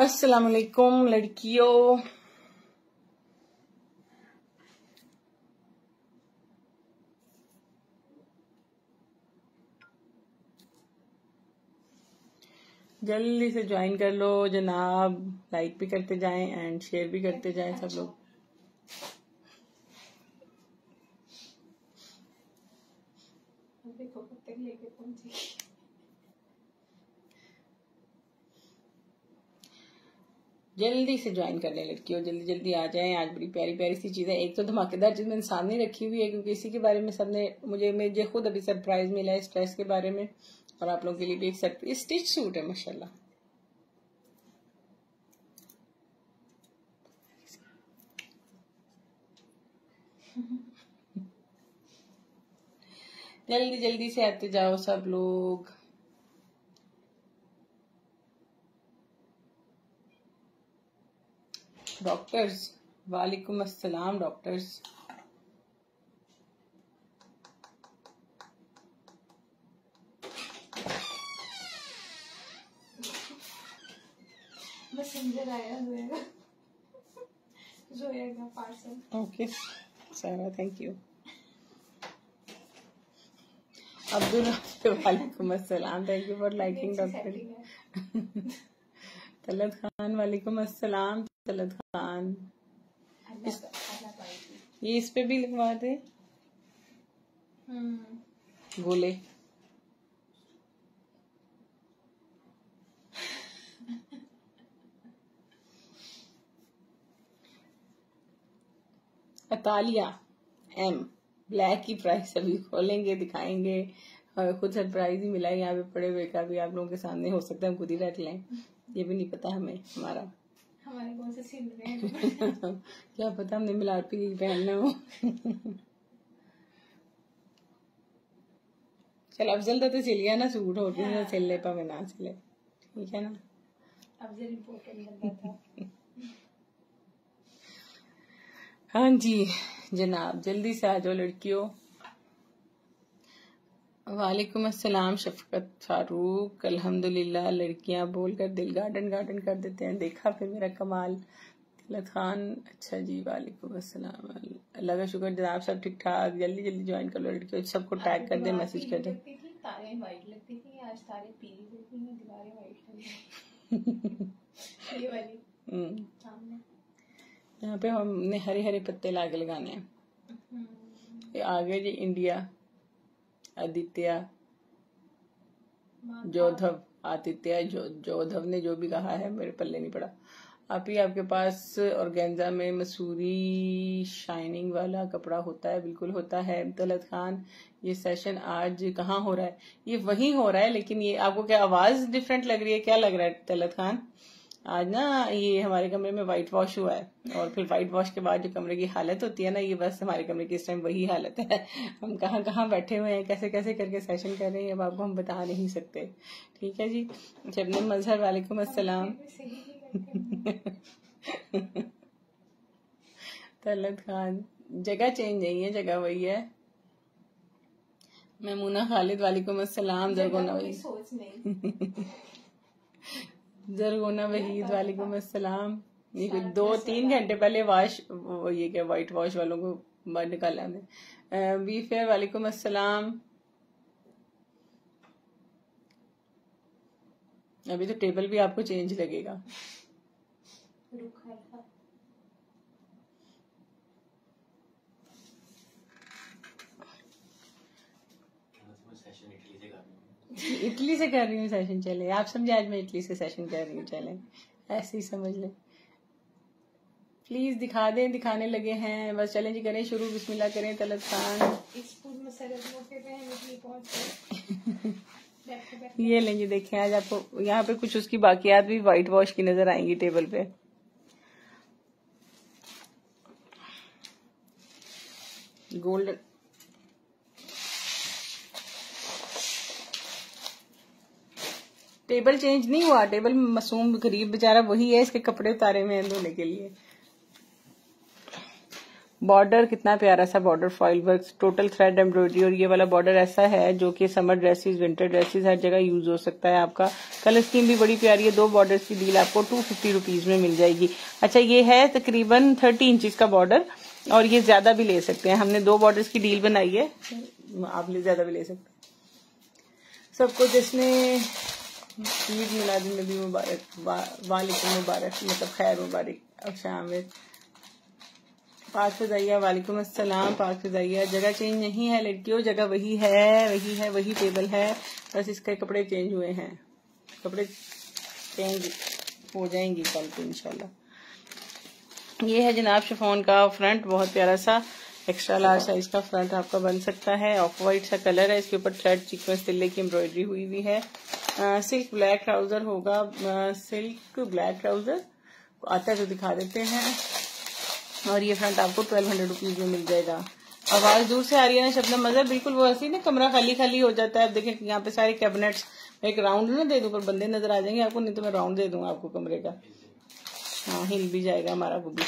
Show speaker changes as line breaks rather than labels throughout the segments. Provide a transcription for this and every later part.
अस्सलाम वालेकुम लड़कियों जल्दी से ज्वाइन कर लो, जनाब. लाइक भी करते जाएँ एंड शेयर भी करते जाएँ सब लोग.
लेके पहुँची।
जल्दी से ज्वाइन कर लें लड़कियों जल्दी जल्दी आ जाएँ। आज बड़ी प्यारी प्यारी सी चीज़ें। एक तो धमाकेदार चीज़ मैंने सामने रखी हुई है क्योंकि इसी के बारे में सबने मुझे मुझे खुद अभी सरप्राइज़ मिला है स्ट्रेस के बारे में और आप लोगों के लिए भी एक सरप्राइज़ स्टिच सूट है, माशाल्लाह। जल्दी जल्दी से आते जाओ सब लोग। डॉक्टर्स वालेकुम अस्सलाम डॉक्टर्स
मैसेंजर आया parcel.
Okay Sara thank you Abdul वालेकुम अस्सलाम thank you for liking doctor Talat Khan वालेकुम अस्सलाम। तलत खान। ये इस पे भी लिखवा दे।
हम्म
गोले अतालिया एम ब्लैक की प्राइस अभी खोलेंगे दिखाएँगे। खुद सरप्राइज़ ही मिला है यहाँ पे पड़े हुए का भी आप लोगों के सामने। हो सकता है हम खुद ही रख लें। ये भी नहीं पता हमें हमारा।
हमारे कौन से रहे हैं?
क्या पता हमने मिलापी की पहनना हो। चल अफजल तो सिल गया ना सूट हो। ना सिल ले पावे ना सिले ठीक है ना?
अफजल इम्पोर्टेंट बंदा था।
हाँ जी जनाब जल्दी से आ जाओ लड़कियों। वालेकुम अस्सलाम शफकत फारूक। अल्हम्दुलिल्लाह लड़कियाँ बोलकर दिल गार्डन गार्डन कर देते हैं। देखा फिर मेरा कमाल। तिलत खान अच्छा जी वालेकुम अस्सलाम। अल्लाह का शुक्र जनाब सब ठीक ठाक जल्दी जल्दी ज्वाइन कर लो लड़कियों सबको टैग कर दे मैसेज कर दे।
तारे वाइट लगती थी आज तारे पीली लगती हैं दीवारें वाइट ये वाली।
हम्म, यहाँ पे हमने हरे हरे पत्ते लाके लगाने हैं।
हम्म,
आगे जी इंडिया आदित्य। जोधव आदित्य जो जोधव ने जो भी कहा है मेरे पल्ले नहीं पड़ा। आप ही आपके पास ऑर्गेन्जा में मसूरी शाइनिंग वाला कपड़ा होता है बिल्कुल होता है। तलत खान ये सेशन आज कहाँ हो रहा है? ये वही हो रहा है लेकिन ये आपको क्या आवाज़ डिफरेंट लग रही है? क्या लग रहा है तलत खान? आज ना ये हमारे कमरे में वाइट वॉश हुआ है और फिर वाइट वॉश के बाद जो कमरे की हालत होती है ना ये बस हमारे कमरे की इस टाइम वही हालत है। हम कहाँ कहाँ बैठे हुए हैं कैसे कैसे करके सेशन कर रहे हैं अब आपको हम बता नहीं सकते। ठीक है जी? शबनम मजहर वालेकुम
करते
तलत खान जगह चेंज नहीं है जगह वही है। मैमूना खालिद वालेकुम अस्सलाम जरगोना
नहीं।
जरगोना वहीद वालेकुम अस्सलाम ये कुछ दो तीन घंटे पहले वॉश वो ये क्या व्हाइट वॉश वालों को बाहर निकाला हमने बी फेयर वालेकुम अस्सलाम अभी तो टेबल भी आपको चेंज लगेगा
रुक हल्का
इटली से कर रही हूँ सेशन चले। आप समझे आज मैं इटली से सेशन कर रही हूँ चले। ऐसे ही समझ ले। प्लीज़ दिखा दें दिखाने लगे हैं। बस चलें जी करें शुरू। बिस्मिल्लाह करें तलत खान। ये लेंगे देखें आज आपको यहाँ पे कुछ उसकी बाकियात भी व्हाइट वॉश की नज़र आएँगी टेबल पे। गोल्डन टेबल चेंज नहीं हुआ, टेबल मासूम गरीब बेचारा वही है, इसके कपड़े उतारे हुए हैं धोने के लिए। बॉर्डर कितना प्यारा सा border foil work total thread embroidery और ये वाला बॉर्डर ऐसा है जो कि समर ड्रेसेस विंटर ड्रेसेस हर जगह यूज़ हो सकता है आपका। कलर स्कीम भी बड़ी प्यारी है, दो बॉर्डर की डील आपको टू फिफ्टी रुपीज़ में मिल जाएगी। अच्छा ये है तकरीबन थर्टी इंचज का बॉर्डर और ये ज़्यादा भी ले सकते हैं। हमने दो बॉर्डर की डील बनाई है। आप ज़्यादा भी ले सकते सबको जिसने ईद मिलाद नबी मुबारक वालेकुम मुबारक मतलब खैर मुबारक अच्छा आमिर पाक फिजाइया वालेकुम अस्सलाम, पाक फिजाइया जगह चेंज नहीं है लड़कियों, जगह वही है वही है, वही टेबल है, बस इसके कपड़े चेंज हुए हैं। कपड़े चेंज हो जाएँगी कल को, इंशाल्लाह। ये है जनाब शिफोन का फ्रंट, बहुत प्यारा सा। एक्स्ट्रा लार्ज साइज़ का फ्रंट आपका बन सकता है। ऑफ़ वाइट सा कलर है, इसके ऊपर थ्रेड सीक्वेंस तिल्ले की एम्ब्रॉयडरी हुई हुई है। सिल्क ब्लैक ट्राउज़र होगा। सिल्क ब्लैक ट्राउज़र आता है तो दिखा देते हैं। और ये फ्रंट आपको ट्वेल्व हंड्रेड रुपीज़ में मिल जाएगा। आवाज़ दूर से आ रही है ना शब्द मज़हब बिल्कुल वो ऐसी ना कमरा खाली खाली हो जाता है। अब देखें यहाँ पे सारे कैबिनेट्स एक राउंड ना दे दूँ, पर बंदे नज़र आ जाएँगे। आपको नहीं तो मैं राउंड दे दूँगा आपको कमरे का। हाँ हिल भी जाएगा हमारा वो भी।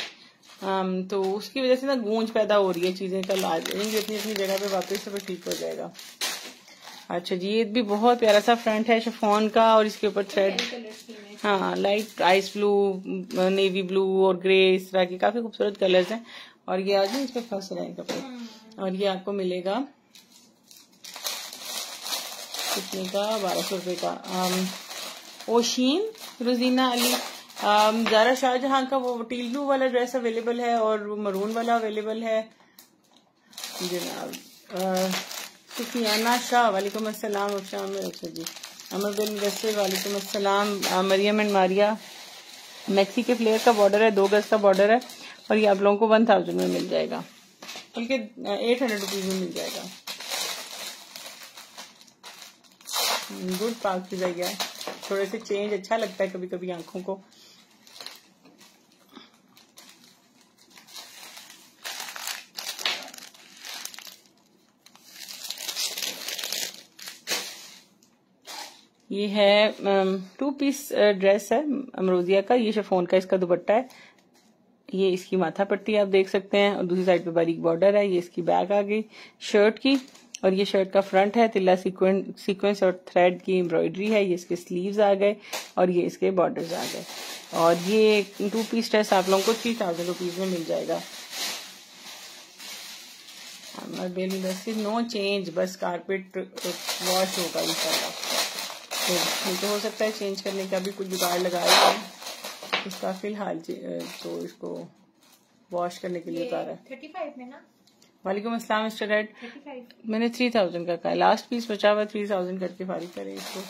तो उसकी वजह से ना गूंज पैदा हो रही है चीज़ें कल आ जाएँगी अपनी अपनी जगह पे वापस से ठीक हो जाएगा। अच्छा जी ये भी बहुत प्यारा सा फ्रंट है शिफोन का और इसके ऊपर थ्रेड। हाँ। Light ice blue navy blue और ग्रे इस तरह के काफ़ी खूबसूरत कलर्स हैं। और ये आज इस पर फंस रहे हैं कपड़े। और ये आपको मिलेगा कितने का? बारह सौ रुपए का। ओशीन रोजीना अली। जारा शाहजहां का वो टील ब्लू वाला ड्रेस अवेलेबल है और वो मरून वाला अवेलेबल है। जनाब सुफियाना शाह, वालेकुम अस्सलाम अच्छा जी। अमर बिन मुदसर वालेकुम अस्सलाम मरियम एंड मारिया। मैक्सी के फ्लेयर का बॉर्डर है, दो गज का बॉर्डर है, और ये आप लोगों को वन थाउज़ेंड में मिल जाएगा। बल्कि एट हंड्रेड रुपीज़ में मिल जाएगा। गुड पार्क की जगह थोड़े से चेंज अच्छा लगता है कभी कभी आँखों को। ये है टू पीस ड्रेस है, अमरोजिया का, ये शिफोन का इसका दुपट्टा है। ये इसकी माथा पट्टी आप देख सकते हैं, और दूसरी साइड पे बारीक बॉर्डर है, ये इसकी बैक आ गई शर्ट की, और ये शर्ट का फ्रंट है तिल्ला सीक्वेंस और थ्रेड की एम्ब्रॉयडरी है, ये इसके स्लीव्स आ गए, और ये इसके बॉर्डर्स आ गए। और ये टू पीस ड्रेस आप लोगों को थ्री थाउज़ेंड रुपीज़ में मिल जाएगा। नो चेंज बस कारपेट वॉश होगा इंशाल्लाह तो तो हो सकता है चेंज करने का भी कुछ जुगाड़ लगाया है। इसका फ़िलहाल तो इसको वॉश करने के लिए उतारा है। वालेकुम अस्सलाम मिस्टर रेड मैंने थ्री थाउज़ेंड का कहा लास्ट पीस बचा हुआ थ्री थाउज़ेंड करके फारिग करें इसको।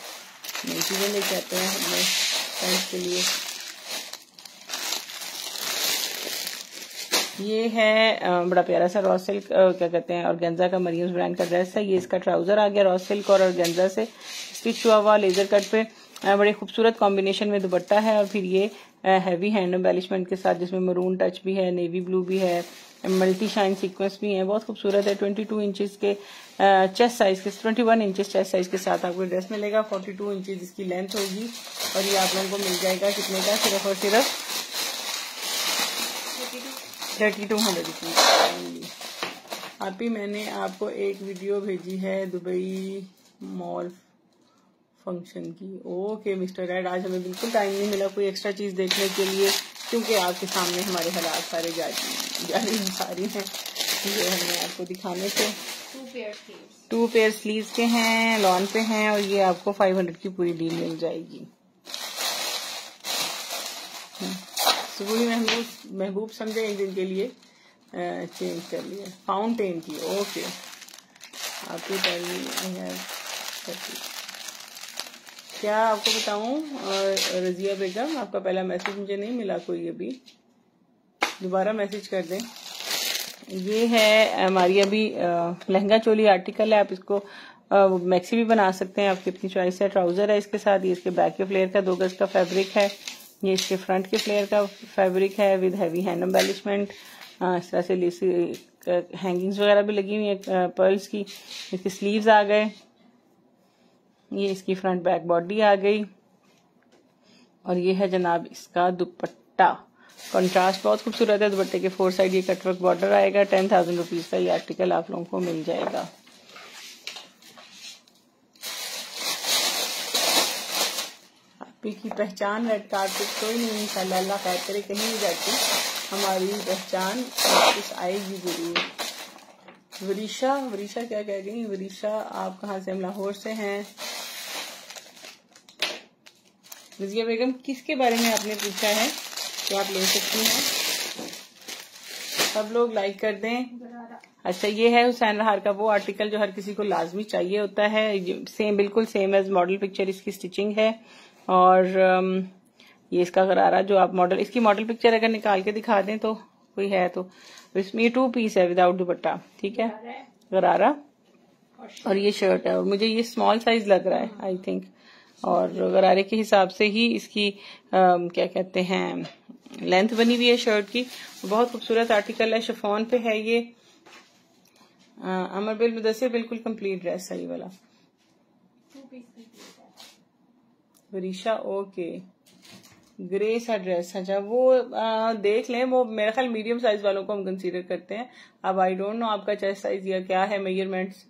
नई चीज़ें लेके आते हैं अपने फ्रेंड्स के लिए। ये है बड़ा प्यारा सा रॉ सिल्क क्या कहते हैं और गेंजा का मरियम ब्रांड का ड्रेस है। ये इसका ट्राउज़र आ गया रॉ सिल्क और गेंजा से। स्टिच हुआ हुआ लेजर कट पे बड़े खूबसूरत कॉम्बिनेशन में दुपट्टा है और फिर ये हैवी हैंड एम्बेलिशमेंट के साथ जिसमें मरून टच भी है नेवी ब्लू भी है मल्टी शाइन सीक्वेंस भी है, बहुत खूबसूरत है 22 टू इंचज के चेस्ट साइज़ के 21 वन इंचज चेस्ट साइज़ के साथ आपको ड्रेस मिलेगा 42 टू इंचज इसकी लेंथ होगी और ये आप लोगों को मिल जाएगा, कितने का, सिर्फ़ और सिर्फ़ थर्टी टू हंड्रेड रुपीज़ अभी मैंने आपको एक वीडियो भेजी है, दुबई मॉल फ़ंक्शन की। ओके मिस्टर रेड आज हमें बिल्कुल टाइम नहीं मिला कोई एक्स्ट्रा चीज़ देखने के लिए क्योंकि आपके सामने हमारे हालात सारे जारी सारी हैं। ये हमने आपको दिखाने थे। टू पेयर स्लीव के हैं लॉन पे हैं और ये आपको फाइव हंड्रेड की पूरी डील मिल जाएगी। सुबह ही महबूब महबूब समझे एक दिन के लिए चेंज कर लिया। फाउंटेन की ओके आपकी क्या आपको बताऊँ? रजिया बेगम, आपका पहला मैसेज मुझे नहीं मिला कोई अभी। दोबारा मैसेज कर दें। ये है हमारी अभी लहंगा चोली आर्टिकल है। आप इसको मैक्सी भी बना सकते हैं। आपकी अपनी चॉइस है। ट्राउज़र है इसके साथ। ये इसके बैक के फ्लेयर का, दो गज का फैब्रिक है। ये इसके फ्रंट के फ्लेयर का फैब्रिक है विद हैवी हैंड एम्बेलिशमेंट इस तरह से लेसी हैंगिंग्स वगैरह भी लगी हुई है पर्ल्स की। इसके स्लीव्स आ गए। ये इसकी फ्रंट बैक बॉडी आ गई। और ये है जनाब इसका दुपट्टा। कंट्रास्ट बहुत खूबसूरत है, दुपट्टे के फोर साइड ये कटवर्क बॉर्डर आएगा। टेन थाउज़ेंड रुपीज़ का ये आर्टिकल आप लोगों को मिल जाएगा। की पहचान रेड कार्पेट कोई नहीं इंशाल्लाह खैर करे कहीं भी जाती हमारी पहचान वापस आएगी ज़रूर। वरीशा वरीशा क्या कह गई? वरीशा, आप कहाँ से, हम लाहौर से हैं? रजिया बेगम किसके बारे में आपने पूछा है कि आप ले सकती हैं? सब लोग लाइक कर दें। अच्छा ये है हुसैन रहार का वो आर्टिकल जो हर किसी को लाजमी चाहिए होता है। सेम बिल्कुल सेम एज मॉडल पिक्चर इसकी स्टिचिंग है। और ये इसका गरारा जो आप मॉडल इसकी मॉडल पिक्चर अगर निकाल के दिखा दें तो कोई है तो। इसमें टू पीस है विदाउट दुपट्टा ठीक है? गरारा और ये शर्ट है। और मुझे ये स्मॉल साइज़ लग रहा है आई थिंक और गरारे के हिसाब से ही इसकी आ, क्या कहते हैं लेंथ बनी हुई है शर्ट की। बहुत खूबसूरत आर्टिकल है शिफॉन पे है ये। अमर बिल मुदसर बिल्कुल कंप्लीट ड्रेस है ये वाला। वरीशा ओके ग्रे सा ड्रेस अच्छा वो आ, देख लें वो मेरे ख्याल मीडियम साइज़ वालों को हम कंसीडर करते हैं। अब आई डोंट नो आपका चेस्ट साइज़ या क्या है मेजरमेंट्स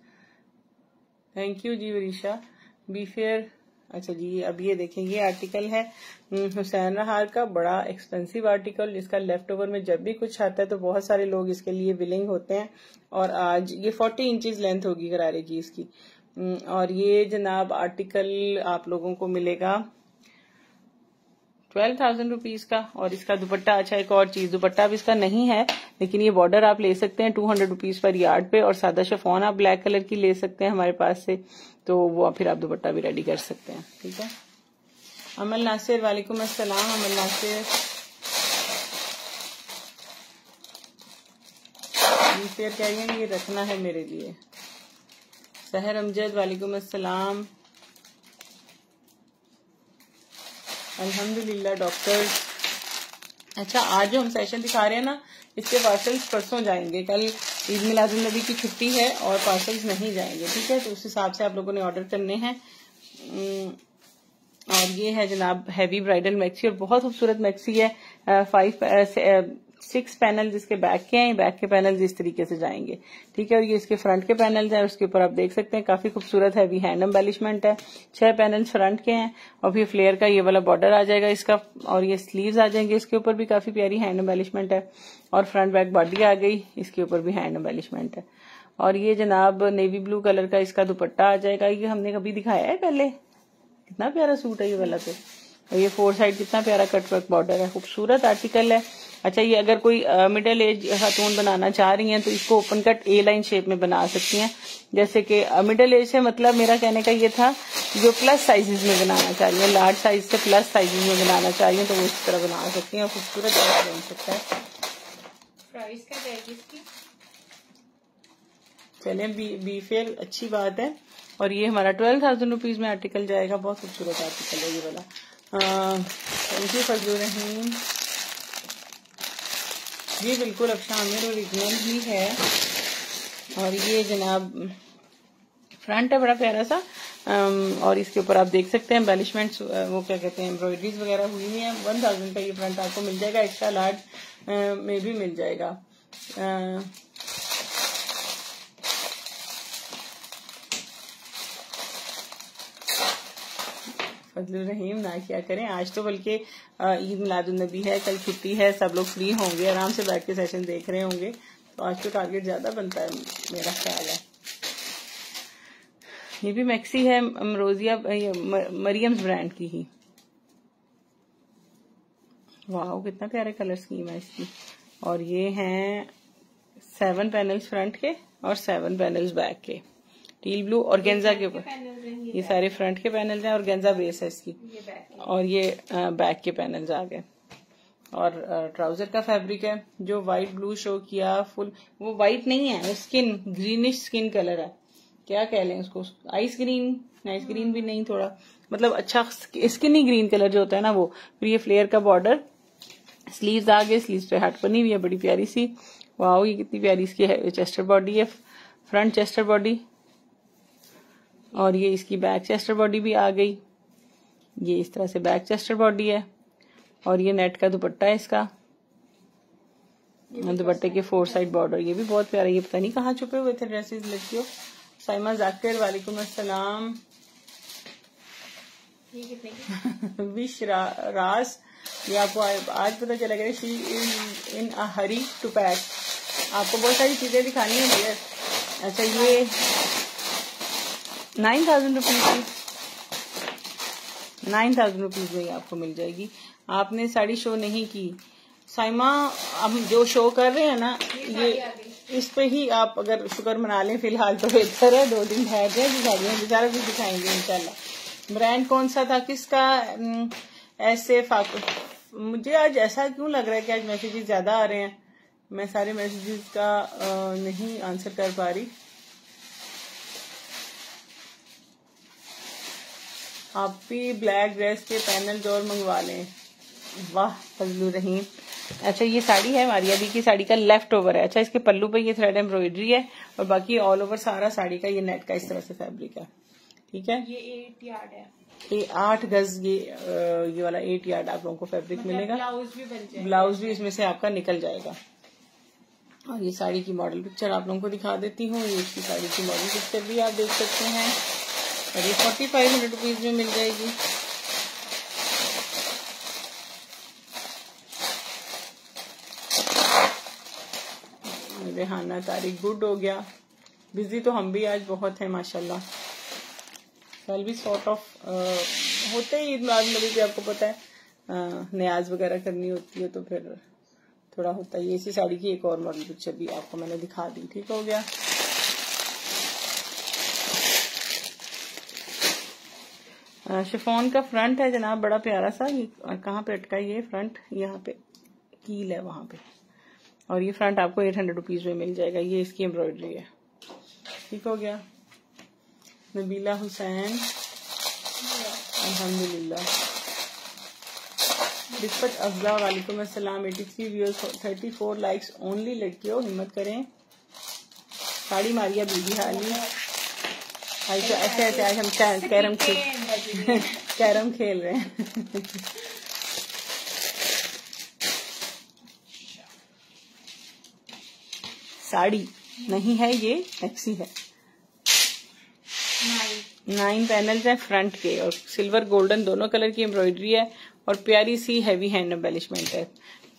थैंक यू जी वरीशा। बी फेयर अच्छा जी अब ये देखें ये आर्टिकल है हम्म, हुसैन रहार का बड़ा एक्सपेंसिव आर्टिकल जिसका लेफ़्ट ओवर में जब भी कुछ आता है तो बहुत सारे लोग इसके लिए विलिंग होते हैं और आज ये फोर्टी इंचज लेंथ होगी करारे जी इसकी। हम्म, और ये जनाब आर्टिकल आप लोगों को मिलेगा ट्वेल्व थाउज़ेंड रुपीज़ का और इसका दुपट्टा अच्छा एक और चीज़ दुपट्टा भी इसका नहीं है लेकिन ये बॉर्डर आप ले सकते हैं two hundred rupees per yard पे और सादा शफोन आप ब्लैक कलर की ले सकते हैं हमारे पास से। तो वो फिर आप दुपट्टा भी रेडी कर सकते हैं, ठीक है? अमल नासिर, वालेकुम अस्सलाम, अमल नासिर। फिर कह रही है, ये रखना है मेरे लिए। सहर अमजद, वालेकुम अस्सलाम। अल्हम्दुलिल्लाह, डॉक्टर। अच्छा आज जो हम सेशन दिखा रहे हैं ना, इसके पार्सल्स परसों जाएँगे। कल ईद मिलादुलनबी की छुट्टी है और पार्सल्स नहीं जाएँगे, ठीक है? तो उस हिसाब से आप लोगों ने ऑर्डर करने हैं। और ये है जनाब हैवी ब्राइडल मैक्सी और बहुत खूबसूरत मैक्सी है। फाइव सिक्स पैनल जिसके बैक के हैं बैक के पैनल इस तरीके से जाएँगे। ठीक है, और ये इसके फ्रंट के पैनल हैं, उसके ऊपर आप देख सकते हैं, काफ़ी खूबसूरत है अभी हैंड एम्बेलिशमेंट है। छह पैनल फ्रंट के हैं, और फिर फ्लेयर का ये वाला बॉर्डर आ जाएगा इसका, और ये स्लीव्स आ जाएँगे, इसके ऊपर भी काफ़ी प्यारी हैंड एम्बेलिशमेंट है। और फ्रंट बैक बॉडी आ गई, इसके ऊपर भी हैंड एम्बेलिशमेंट है। और ये जनाब नेवी ब्लू कलर का इसका दुपट्टा आ जाएगा। ये हमने कभी दिखाया है पहले? कितना प्यारा सूट है ये वाला तो। और ये फोर साइड कितना प्यारा कटवर्क बॉर्डर है। खूबसूरत आर्टिकल है। अच्छा ये अगर कोई मिडिल एज खातून बनाना चाह रही हैं तो इसको open cut A line shape में बना सकती हैं। जैसे कि मिडिल एज से मतलब मेरा कहने का ये था जो प्लस साइजेस में बनाना चाह रही है लार्ज साइज़ से प्लस साइजेस में बनाना चाह रही है तो वो इस तरह बना सकती हैं खूबसूरत बन सकता है। प्राइस क्या जाएगी इसकी? चले बी, बी फेयर अच्छी बात है। और ये हमारा ट्वेल्व थाउज़ेंड रुपीज़ में आर्टिकल जाएगा बहुत खूबसूरत आर्टिकल है ये वाला। Thank you Fazlu Rahim. ये बिल्कुल अच्छा आमिर ओरिजिनल ही है। और ये जनाब, फ्रंट है, बड़ा प्यारा सा। और इसके ऊपर आप देख सकते हैं एम्बेलिशमेंट वो क्या कहते हैं एम्ब्रॉयडरीज वगैरह हुई हुई हैं। वन थाउज़ेंड का ये फ्रंट आपको मिल जाएगा एक्स्ट्रा लार्ज में भी मिल जाएगा। फजल रहीम ना क्या करें। आज तो बल्कि ईद मिलादुलनबी है, कल छुट्टी है, सब लोग फ्री होंगे, आराम से बैठ के सेशन देख रहे होंगे। तो आज तो टारगेट ज़्यादा बनता है, मेरा ख्याल है। ये भी मैक्सी है, अमरोजिया मरियम्स ब्रांड की ही। वाह कितना प्यारे कलर स्कीम है इसकी। और ये हैं सेवन पैनल्स फ्रंट के और सेवन पैनल्स बैक के। टील ब्लू और गेंजा के ऊपर। ये सारे फ्रंट के पैनल हैं और गेंजा बेस है इसकी। और ये बैक के पैनल आ गए। और ट्राउज़र का फैब्रिक है जो व्हाइट ब्लू शो किया फुल वो व्हाइट नहीं है वो स्किन ग्रीनिश स्किन कलर है। क्या कह लें उसको? आइस ग्रीन आइस ग्रीन भी नहीं थोड़ा। मतलब अच्छा स्किनी ग्रीन कलर जो होता है ना वो। फिर ये फ्लेयर का बॉर्डर स्लीव्स आ गए स्लीव्स पे हट बनी हुई है बड़ी प्यारी सी। वाह ये कितनी प्यारी इसकी है चेस्टर बॉडी है फ्रंट चेस्टर बॉडी और ये इसकी बैक चेस्टर बॉडी भी आ गई। ये इस तरह से बैक चेस्टर बॉडी है। और ये नेट का दुपट्टा है इसका। दुपट्टे के फोर साइड बॉर्डर ये भी बहुत प्यारा ये पता नहीं कहाँ छुपे हुए थे ड्रेसेस लड़कियों। साइमा जाकिर वालेकुम अस्सलाम। विश रा, रास ये आपको आज पता चला गया she in in a hurry to pack आपको बहुत सारी चीज़ें दिखानी है भैया अच्छा ये नाइन थाउज़ेंड रुपीज़ की। नाइन थाउज़ेंड रुपीज़ में आपको मिल जाएगी। आपने साड़ी शो नहीं की। साइमा, हम जो शो कर रहे हैं ना, ये इस पे ही आप अगर शुक्र मना लें, फ़िलहाल तो बेहतर है। दो दिन ठहर जाए साड़ियाँ बेचारा भी दिखाएँगे, इंशाल्लाह। ब्रांड कौन सा था? किसका? ऐसे मुझे आज ऐसा क्यों लग रहा है कि आज मैसेजेस ज़्यादा आ रहे हैं? मैं सारे मैसेजेस का नहीं आंसर कर पा रही। आप भी ब्लैक ड्रेस के पैनल और मंगवा लें। वाह फजलू रहीम। अच्छा ये साड़ी है हमारी। अभी की साड़ी का लेफ़्ट ओवर है। अच्छा इसके पल्लू पे ये थ्रेड एम्ब्रॉयडरी है और बाकी ऑल ओवर सारा साड़ी का ये नेट का इस तरह से फैब्रिक है। ठीक है?
ये एट यार्ड है।
ये आठ गज ये ये वाला एट यार्ड आप लोगों को फैब्रिक
मतलब
मिलेगा।
ब्लाउज भी बन जाएगा।
ब्लाउज भी इसमें से आपका निकल जाएगा। और ये साड़ी की मॉडल पिक्चर आप लोगों को दिखा देती हूँ। ये इसकी साड़ी की मॉडल पिक्चर भी आप देख सकते हैं। और ये फोर्टी फाइव हंड्रेड रुपीज़ में मिल जाएगी। रेहाना तारीख गुड हो गया। बिज़ी तो हम भी आज बहुत है माशाल्लाह। कल भी सॉर्ट ऑफ़ होते ही ईद नबी भी आपको पता है। uh, न्याज वगैरह करनी होती है तो फिर थोड़ा होता है इसी साड़ी की एक और मॉडल पिक्चर भी आपको मैंने दिखा दी ठीक हो गया? शिफोन का फ्रंट है जनाब, बड़ा प्यारा सा। ये कहाँ पे अटका ये फ्रंट? यहाँ पे। कील है वहाँ पे। और ये फ्रंट आपको एट हंड्रेड रुपीज़ में मिल जाएगा। ये इसकी एम्ब्रॉयडरी है। ठीक हो गया? नबीला हुसैन। अल्हम्दुलिल्लाह। रिस्पत अफजा वालेकुम अस्सलाम eighty three viewers, thirty four likes only. लड़कियों, हिम्मत करें। साड़ी मारिया बीबी हाली। ऐसे ऐसे ऐसे आज हम कैरम खेल कैरम खेल रहे हैं। साड़ी नहीं है ये टैक्सी है। नाइन पैनल्स है फ्रंट के और सिल्वर गोल्डन दोनों कलर की एम्ब्रॉयडरी है और प्यारी सी हैवी हैंड एम्बेलिशमेंट है।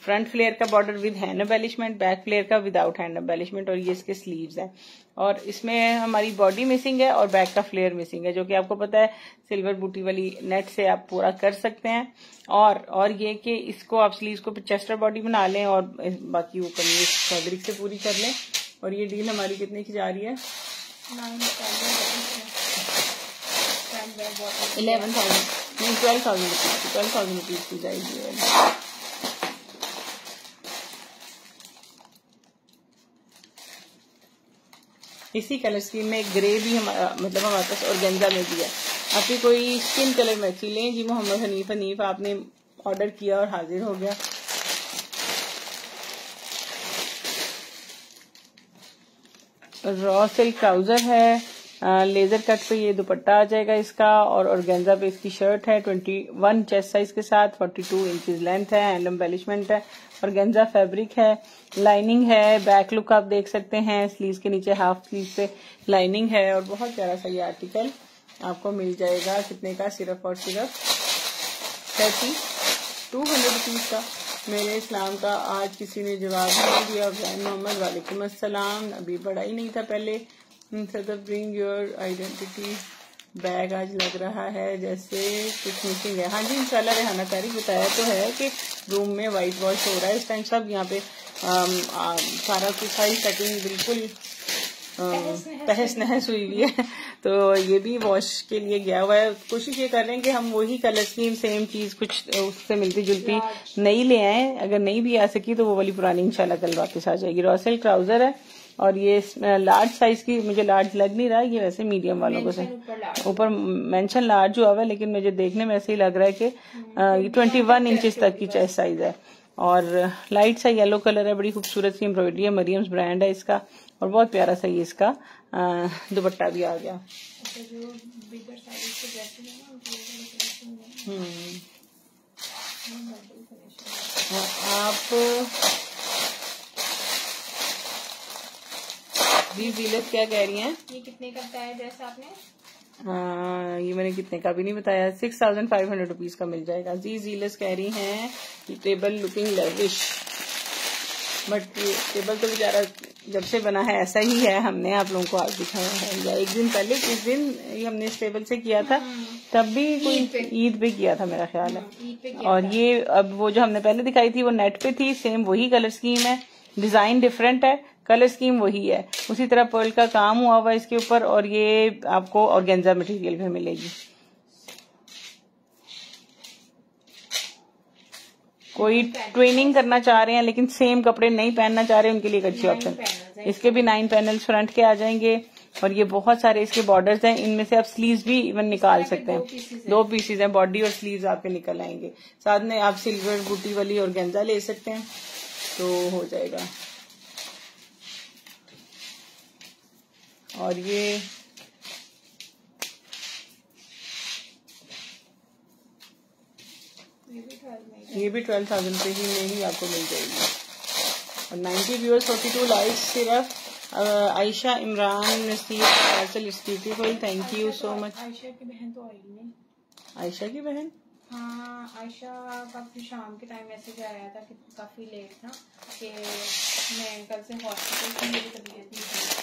फ्रंट फ्लेयर का border with hand embellishment back flare का विदाउट हैंड एम्बेलिशमेंट और ये इसके स्लीव्स है। और इसमें हमारी बॉडी मिसिंग है और बैक का फ्लेयर मिसिंग है जो कि आपको पता है सिल्वर बूटी वाली नेट से आप पूरा कर सकते हैं। और और ये कि इसको आप स्लीव को चेस्टर बॉडी बना लें और बाकी वो कमीज फैब्रिक से पूरी कर लें। और ये डील हमारी कितने की जा रही है? इलेवन थाउज़ेंड नहीं twelve thousand rupees twelve thousand rupees की जाएगी इसी कलर स्कीम में ग्रे भी हमारा मतलब हमारे पास और गेंजा में भी है आपकी कोई स्किन कलर में अच्छी लें जी मोहम्मद हनीफ हनीफ आपने ऑर्डर किया और हाजिर हो गया। रॉ सिल्क ट्राउज़र है। लेजर कट पे ये दुपट्टा आ जाएगा इसका और ऑर्गेन्जा पे इसकी शर्ट है, ट्वेंटी वन चेस्ट साइज़ के साथ, फोर्टी टू इंचज लेंथ है हैंड एम्बेलिशमेंट है ऑर्गेन्जा फैब्रिक है। लाइनिंग है, बैक लुक आप देख सकते हैं स्लीव के नीचे, हाफ़ स्लीव पे लाइनिंग है और बहुत प्यारा सा ये आर्टिकल आपको मिल जाएगा। कितने का? सिर्फ़ और सिर्फ़ थर्टी टू हंड्रेड रुपीज़ का। मेरे इस्लाम का आज किसी ने जवाब नहीं दिया मोहम्मद वालेकुम अस्सलाम। अभी बड़ा ही नहीं था पहले। ब्रिंग योर आइडेंटिटी बैग आज लग रहा है जैसे कुछ मिसिंग है। हाँ जी इंशाल्लाह रेहाना तारीख बताया तो है कि रूम में वाइट वॉश हो रहा है। इस टाइम सब यहाँ पे आम, आ, सारा कुछ सारी सेटिंग बिल्कुल तहस नहस हुई। हुई है। तो ये भी वॉश के लिए गया हुआ है। कोशिश ये कर रहे हैं कि हम वही कलर स्कीम सेम चीज़ कुछ उससे मिलती जुलती नहीं ले आए। अगर नहीं भी आ सकी तो वो वाली पुरानी इंशाल्लाह कल वापस आ जाएगी। रॉसल ट्राउज़र है। और ये लार्ज साइज़ की मुझे लार्ज लग नहीं रहा है ये वैसे मीडियम वालों को से। ऊपर मेंशन लार्ज हुआ है लेकिन मुझे देखने में ऐसे ही लग रहा है कि ये ट्वेंटी वन इंचज तक की चेस्ट साइज़ है। और लाइट सा येलो कलर है बड़ी खूबसूरत सी एम्ब्रॉयडरी है मरियम्स ब्रांड है इसका और बहुत प्यारा सा ये इसका। दुपट्टा भी आ गया। हम्म। आप जी जीलत क्या कह रही हैं?
ये कितने का बताया ड्रेस आपने?
हाँ ये मैंने कितने का भी नहीं बताया। Six thousand five hundred rupees का मिल जाएगा। जी जीलस कह रही हैं कि table looking lavish but table तो बेचारा जब से बना है ऐसा ही है। हमने आप लोगों को आज दिखाया है। या एक दिन पहले किस दिन ये हमने इस टेबल से किया था तब भी कोई ईद पे किया था मेरा ख्याल है।
हम्म, किया
और ये अब वो जो हमने पहले दिखाई थी वो नेट पे थी। सेम वही कलर स्कीम है। डिज़ाइन डिफरेंट है। कलर स्कीम वही है। उसी तरह पर्ल का काम हुआ हुआ इसके ऊपर और ये आपको ऑर्गेन्जा मटेरियल में मिलेगी। कोई ट्रेनिंग करना चाह रहे हैं लेकिन सेम कपड़े नहीं पहनना चाह रहे उनके लिए एक अच्छी ऑप्शन इसके भी नाइन पैनल्स फ्रंट के आ जाएँगे और ये बहुत सारे इसके बॉर्डर्स हैं। इनमें से आप स्लीव्स भी इवन निकाल सकते हैं। दो पीसीज हैं। बॉडी और स्लीव्स आपके निकल आएँगे। साथ में आप सिल्वर बूटी वाली और गेंजा ले सकते हैं। तो हो जाएगा। और ये
ये भी 12 में
ये भी ट्वेल्व थाउज़ेंड पे ही में ही आपको मिल जाएगी। और ninety viewers forty two like सिर्फ़ Ayesha Imran Naseer parcel is beautiful thank you so much
Ayesha की बहन तो आई नहीं।
आयशा की बहन?
हाँ आयशा का शाम के टाइम मैसेज आया था कि काफ़ी लेट था कि मैं कल से हॉस्पिटल की मेरी तबीयत नहीं थी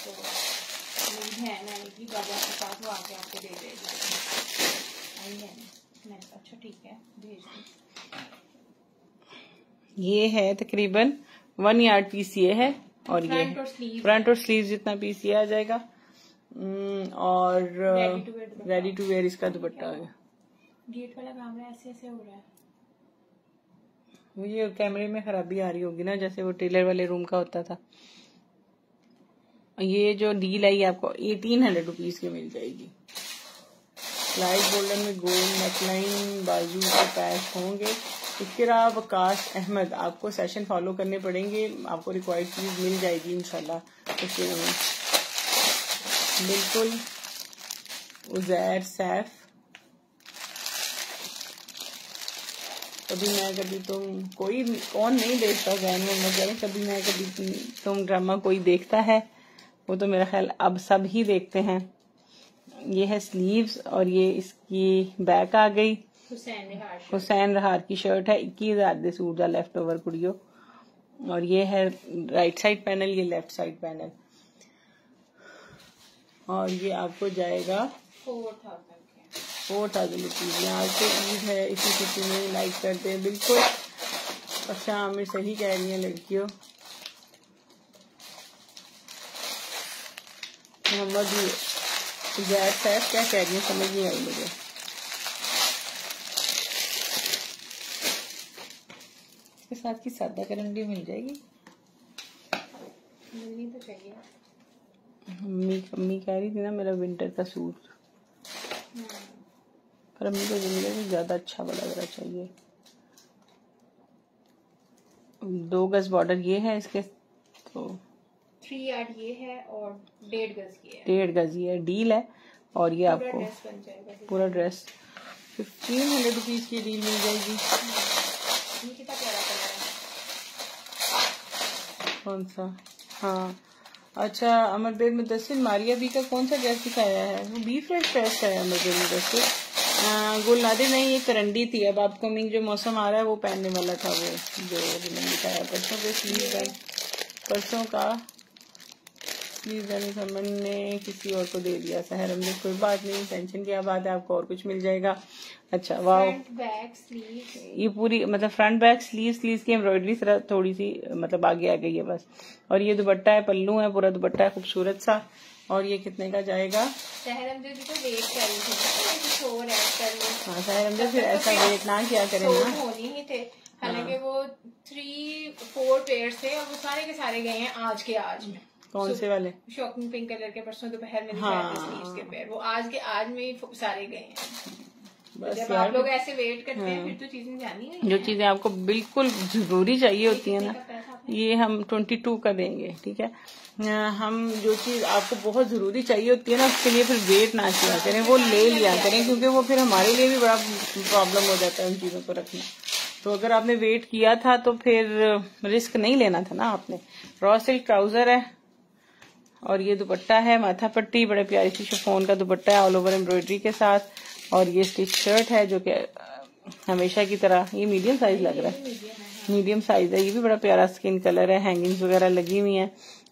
तो मेरी बहन आई थी बाबा के पास वो आके आपको दे देगी आई है। मैंने अच्छा ठीक है भेज दी
ये है तकरीबन वन यार्ड पीस ये है और ये
फ्रंट और स्लीव
फ्रंट और स्लीव जितना पीस ये आ जाएगा। हम्म, और। रेडी टू वेयर इसका दुपट्टा है।
गेट वाला कैमरा ऐसे ऐसे हो रहा है।
वो ये कैमरे में खराबी आ रही होगी ना जैसे वो टेलर वाले रूम का होता था। ये जो डील आई आपको एटीन हंड्रेड रुपीज़ की मिल जाएगी। लाइट गोल्डन में गोल्ड नेकलाइन बाजू के पैच होंगे। इसके अलावा वकास अहमद, आपको सेशन फॉलो करने पड़ेंगे। आपको रिक्वायर्ड चीज़ मिल जाएगी उसके बिल्कुल। उजैर, सैफ। कभी मैं कभी तुम कोई कौन नहीं देखता जैन मोहम्मद रहे कभी मैं कभी तुम ड्रामा कोई देखता है? वो तो मेरा ख्याल अब सब ही देखते हैं। ये है स्लीव्स और ये इसकी बैक आ गई।
हुसैन
रहार की शर्ट है। इक्कीस हज़ार दे सूट दा लेफ़्ट ओवर कुड़ियो। और ये है राइट साइड पैनल ये लेफ़्ट साइड पैनल और ये आपको जाएगा
फोर थाउज़ेंड के।
रुपीज़ यहाँ से ईद है इसी किसी में लाइक करते हैं बिल्कुल। अच्छा आमिर सही कह रही है लड़कियों। मोहम्मद जैद साहब क्या कह रही हैं समझ नहीं आई मुझे। इसके साथ की सादा करंडी मिल जाएगी।
मिलनी तो चाहिए।
मम्मी मम्मी कह रही थी ना मेरा विंटर का सूट पर अम्मी को ज़िंदगी में ज़्यादा अच्छा वाला रहा चाहिए। दो गज बॉर्डर ये है इसके तो
थ्री यार्ड ये है और डेढ़ गज की है।
डेढ़ गज ये डील है और ये आपको
ड्रेस बन जाएगा।
पूरा ड्रेस फिफ्टीन हंड्रेड रुपीज़ की डील मिल जाएगी।
ये कितना प्यारा कलर है।
कौन सा? हाँ। अच्छा अमर अमरबेद मुदस्सिर मारिया बी का कौन सा ड्रेस दिखाया है? वो बी फ्रेश ड्रेस है अमरबेद मुदस्सिर गुल नादिर नहीं ये करंडी थी। अब आपको मिंग जो मौसम आ रहा है वो पहनने वाला था वो जो दिखाया परसों के है परसों का स्लीव है समन ने किसी और को दे दिया सहर हमने कोई बात नहीं टेंशन क्या बात है आपको और कुछ मिल जाएगा। अच्छा वाह। ये पूरी मतलब फ्रंट बैक स्लीव स्लीव की एम्ब्रॉयडरी थोड़ी सी मतलब आगे आ गई है बस। और ये दुपट्टा है पल्लू है पूरा दुपट्टा है खूबसूरत सा। और ये कितने का जाएगा?
तो
हाँ। शायद हमने फिर ऐसा वेट ना किया करें ना।
थे। हालाँकि वो थ्री फोर पेयर थे और वो सारे के सारे गए हैं आज के आज में।
कौन से वाले?
शॉकिंग पिंक कलर के परसों दोपहर में
हाँ।
के पेयर वो आज के आज में ही सारे गए हैं।
बस
जब आप लोग ऐसे वेट करते हैं फिर तो चीज़ें जानी नहीं
जो चीज़ें आपको बिल्कुल ज़रूरी चाहिए होती है ना ये हम ट्वेंटी टू का देंगे ठीक है? हम जो चीज़ आपको बहुत ज़रूरी चाहिए होती है ना उसके लिए फिर वेट ना किया करें वो ले लिया करें क्योंकि वो फिर हमारे लिए भी बड़ा प्रॉब्लम हो जाता है उन चीज़ों को रखना। तो अगर आपने वेट किया था तो फिर रिस्क नहीं लेना था ना आपने। रॉ सिल्क ट्राउज़र है और ये दुपट्टा है माथा पट्टी बड़े प्यारी सी शिफोन का दुपट्टा है ऑल ओवर एम्ब्रॉयडरी के साथ। और ये स्टिच शर्ट है, जो कि हमेशा की तरह, ये मीडियम साइज़ लग रहा है। मीडियम साइज़ है, ये भी बड़ा प्यारा स्किन कलर है हैंगिंग्स वगैरह लगी हुई हैं।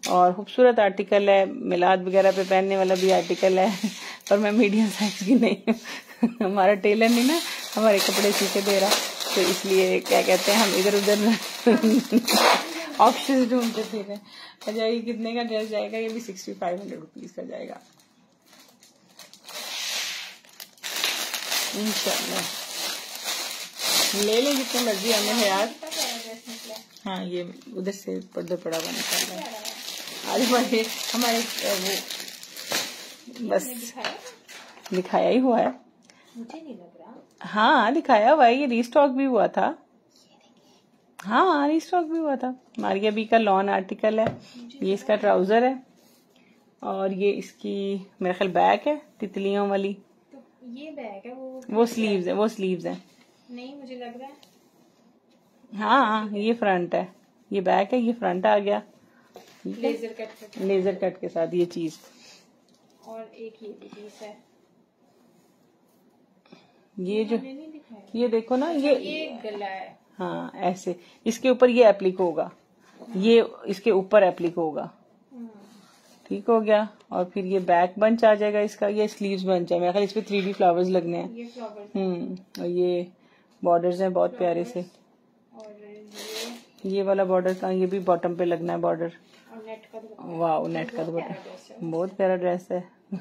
और खूबसूरत आर्टिकल है, मिलाद वगैरह पे पहनने वाला भी आर्टिकल है। पर मैं मीडियम साइज़ की नहीं हूँ। हमारा टेलर नहीं ना, हमारे कपड़े सीखे दे रहा। तो इसलिए क्या कहते हैं, हम इधर उधर ऑप्शन ढूंढते फिर अच्छा ये कितने का ड्रेस जाएगा? ये भी सिक्सटी फाइव हंड्रेड रुपीज़ का जाएगा। इंशाल्लाह। ले लें जितने मर्ज़ी हमें है यार। हाँ ये उधर से पर्दे पड़ा हुआ निकाल रहा है आज हमारे हमारे वो बस। दिखाया ही हुआ है।
मुझे नहीं लग रहा।
हाँ दिखाया हुआ है ये रीस्टॉक भी हुआ था। हाँ रीस्टॉक भी हुआ था। मारिया बी का लॉन आर्टिकल है। ये इसका ट्राउज़र है। और ये इसकी मेरा ख्याल बैक है तितलियों वाली।
तो ये बैग है वो
वो स्लीव्स है वो स्लीव्स है।
नहीं मुझे लग रहा है।
हाँ ये फ्रंट है। ये बैक है ये फ्रंट आ गया।
लेजर कट
लेजर कट के साथ ये चीज़।
और एक ये पीस है।
ये जो ये देखो ना ये
ये गला है।
हाँ ऐसे। इसके ऊपर ये एप्लिक होगा। ये इसके ऊपर एप्लिक होगा। ठीक हो गया? और फिर ये बैक बंच आ जाएगा इसका। ये स्लीव्स बंच है मेरे ख्याल इस पे थ्री डी फ्लावर्स लगने हैं। हम्म और ये बॉर्डर्स हैं बहुत प्यारे से।
ये
वाला बॉर्डर का ये भी बॉटम पे लगना है बॉर्डर वाह नेट का दुपट्टा। बहुत प्यारा ड्रेस है।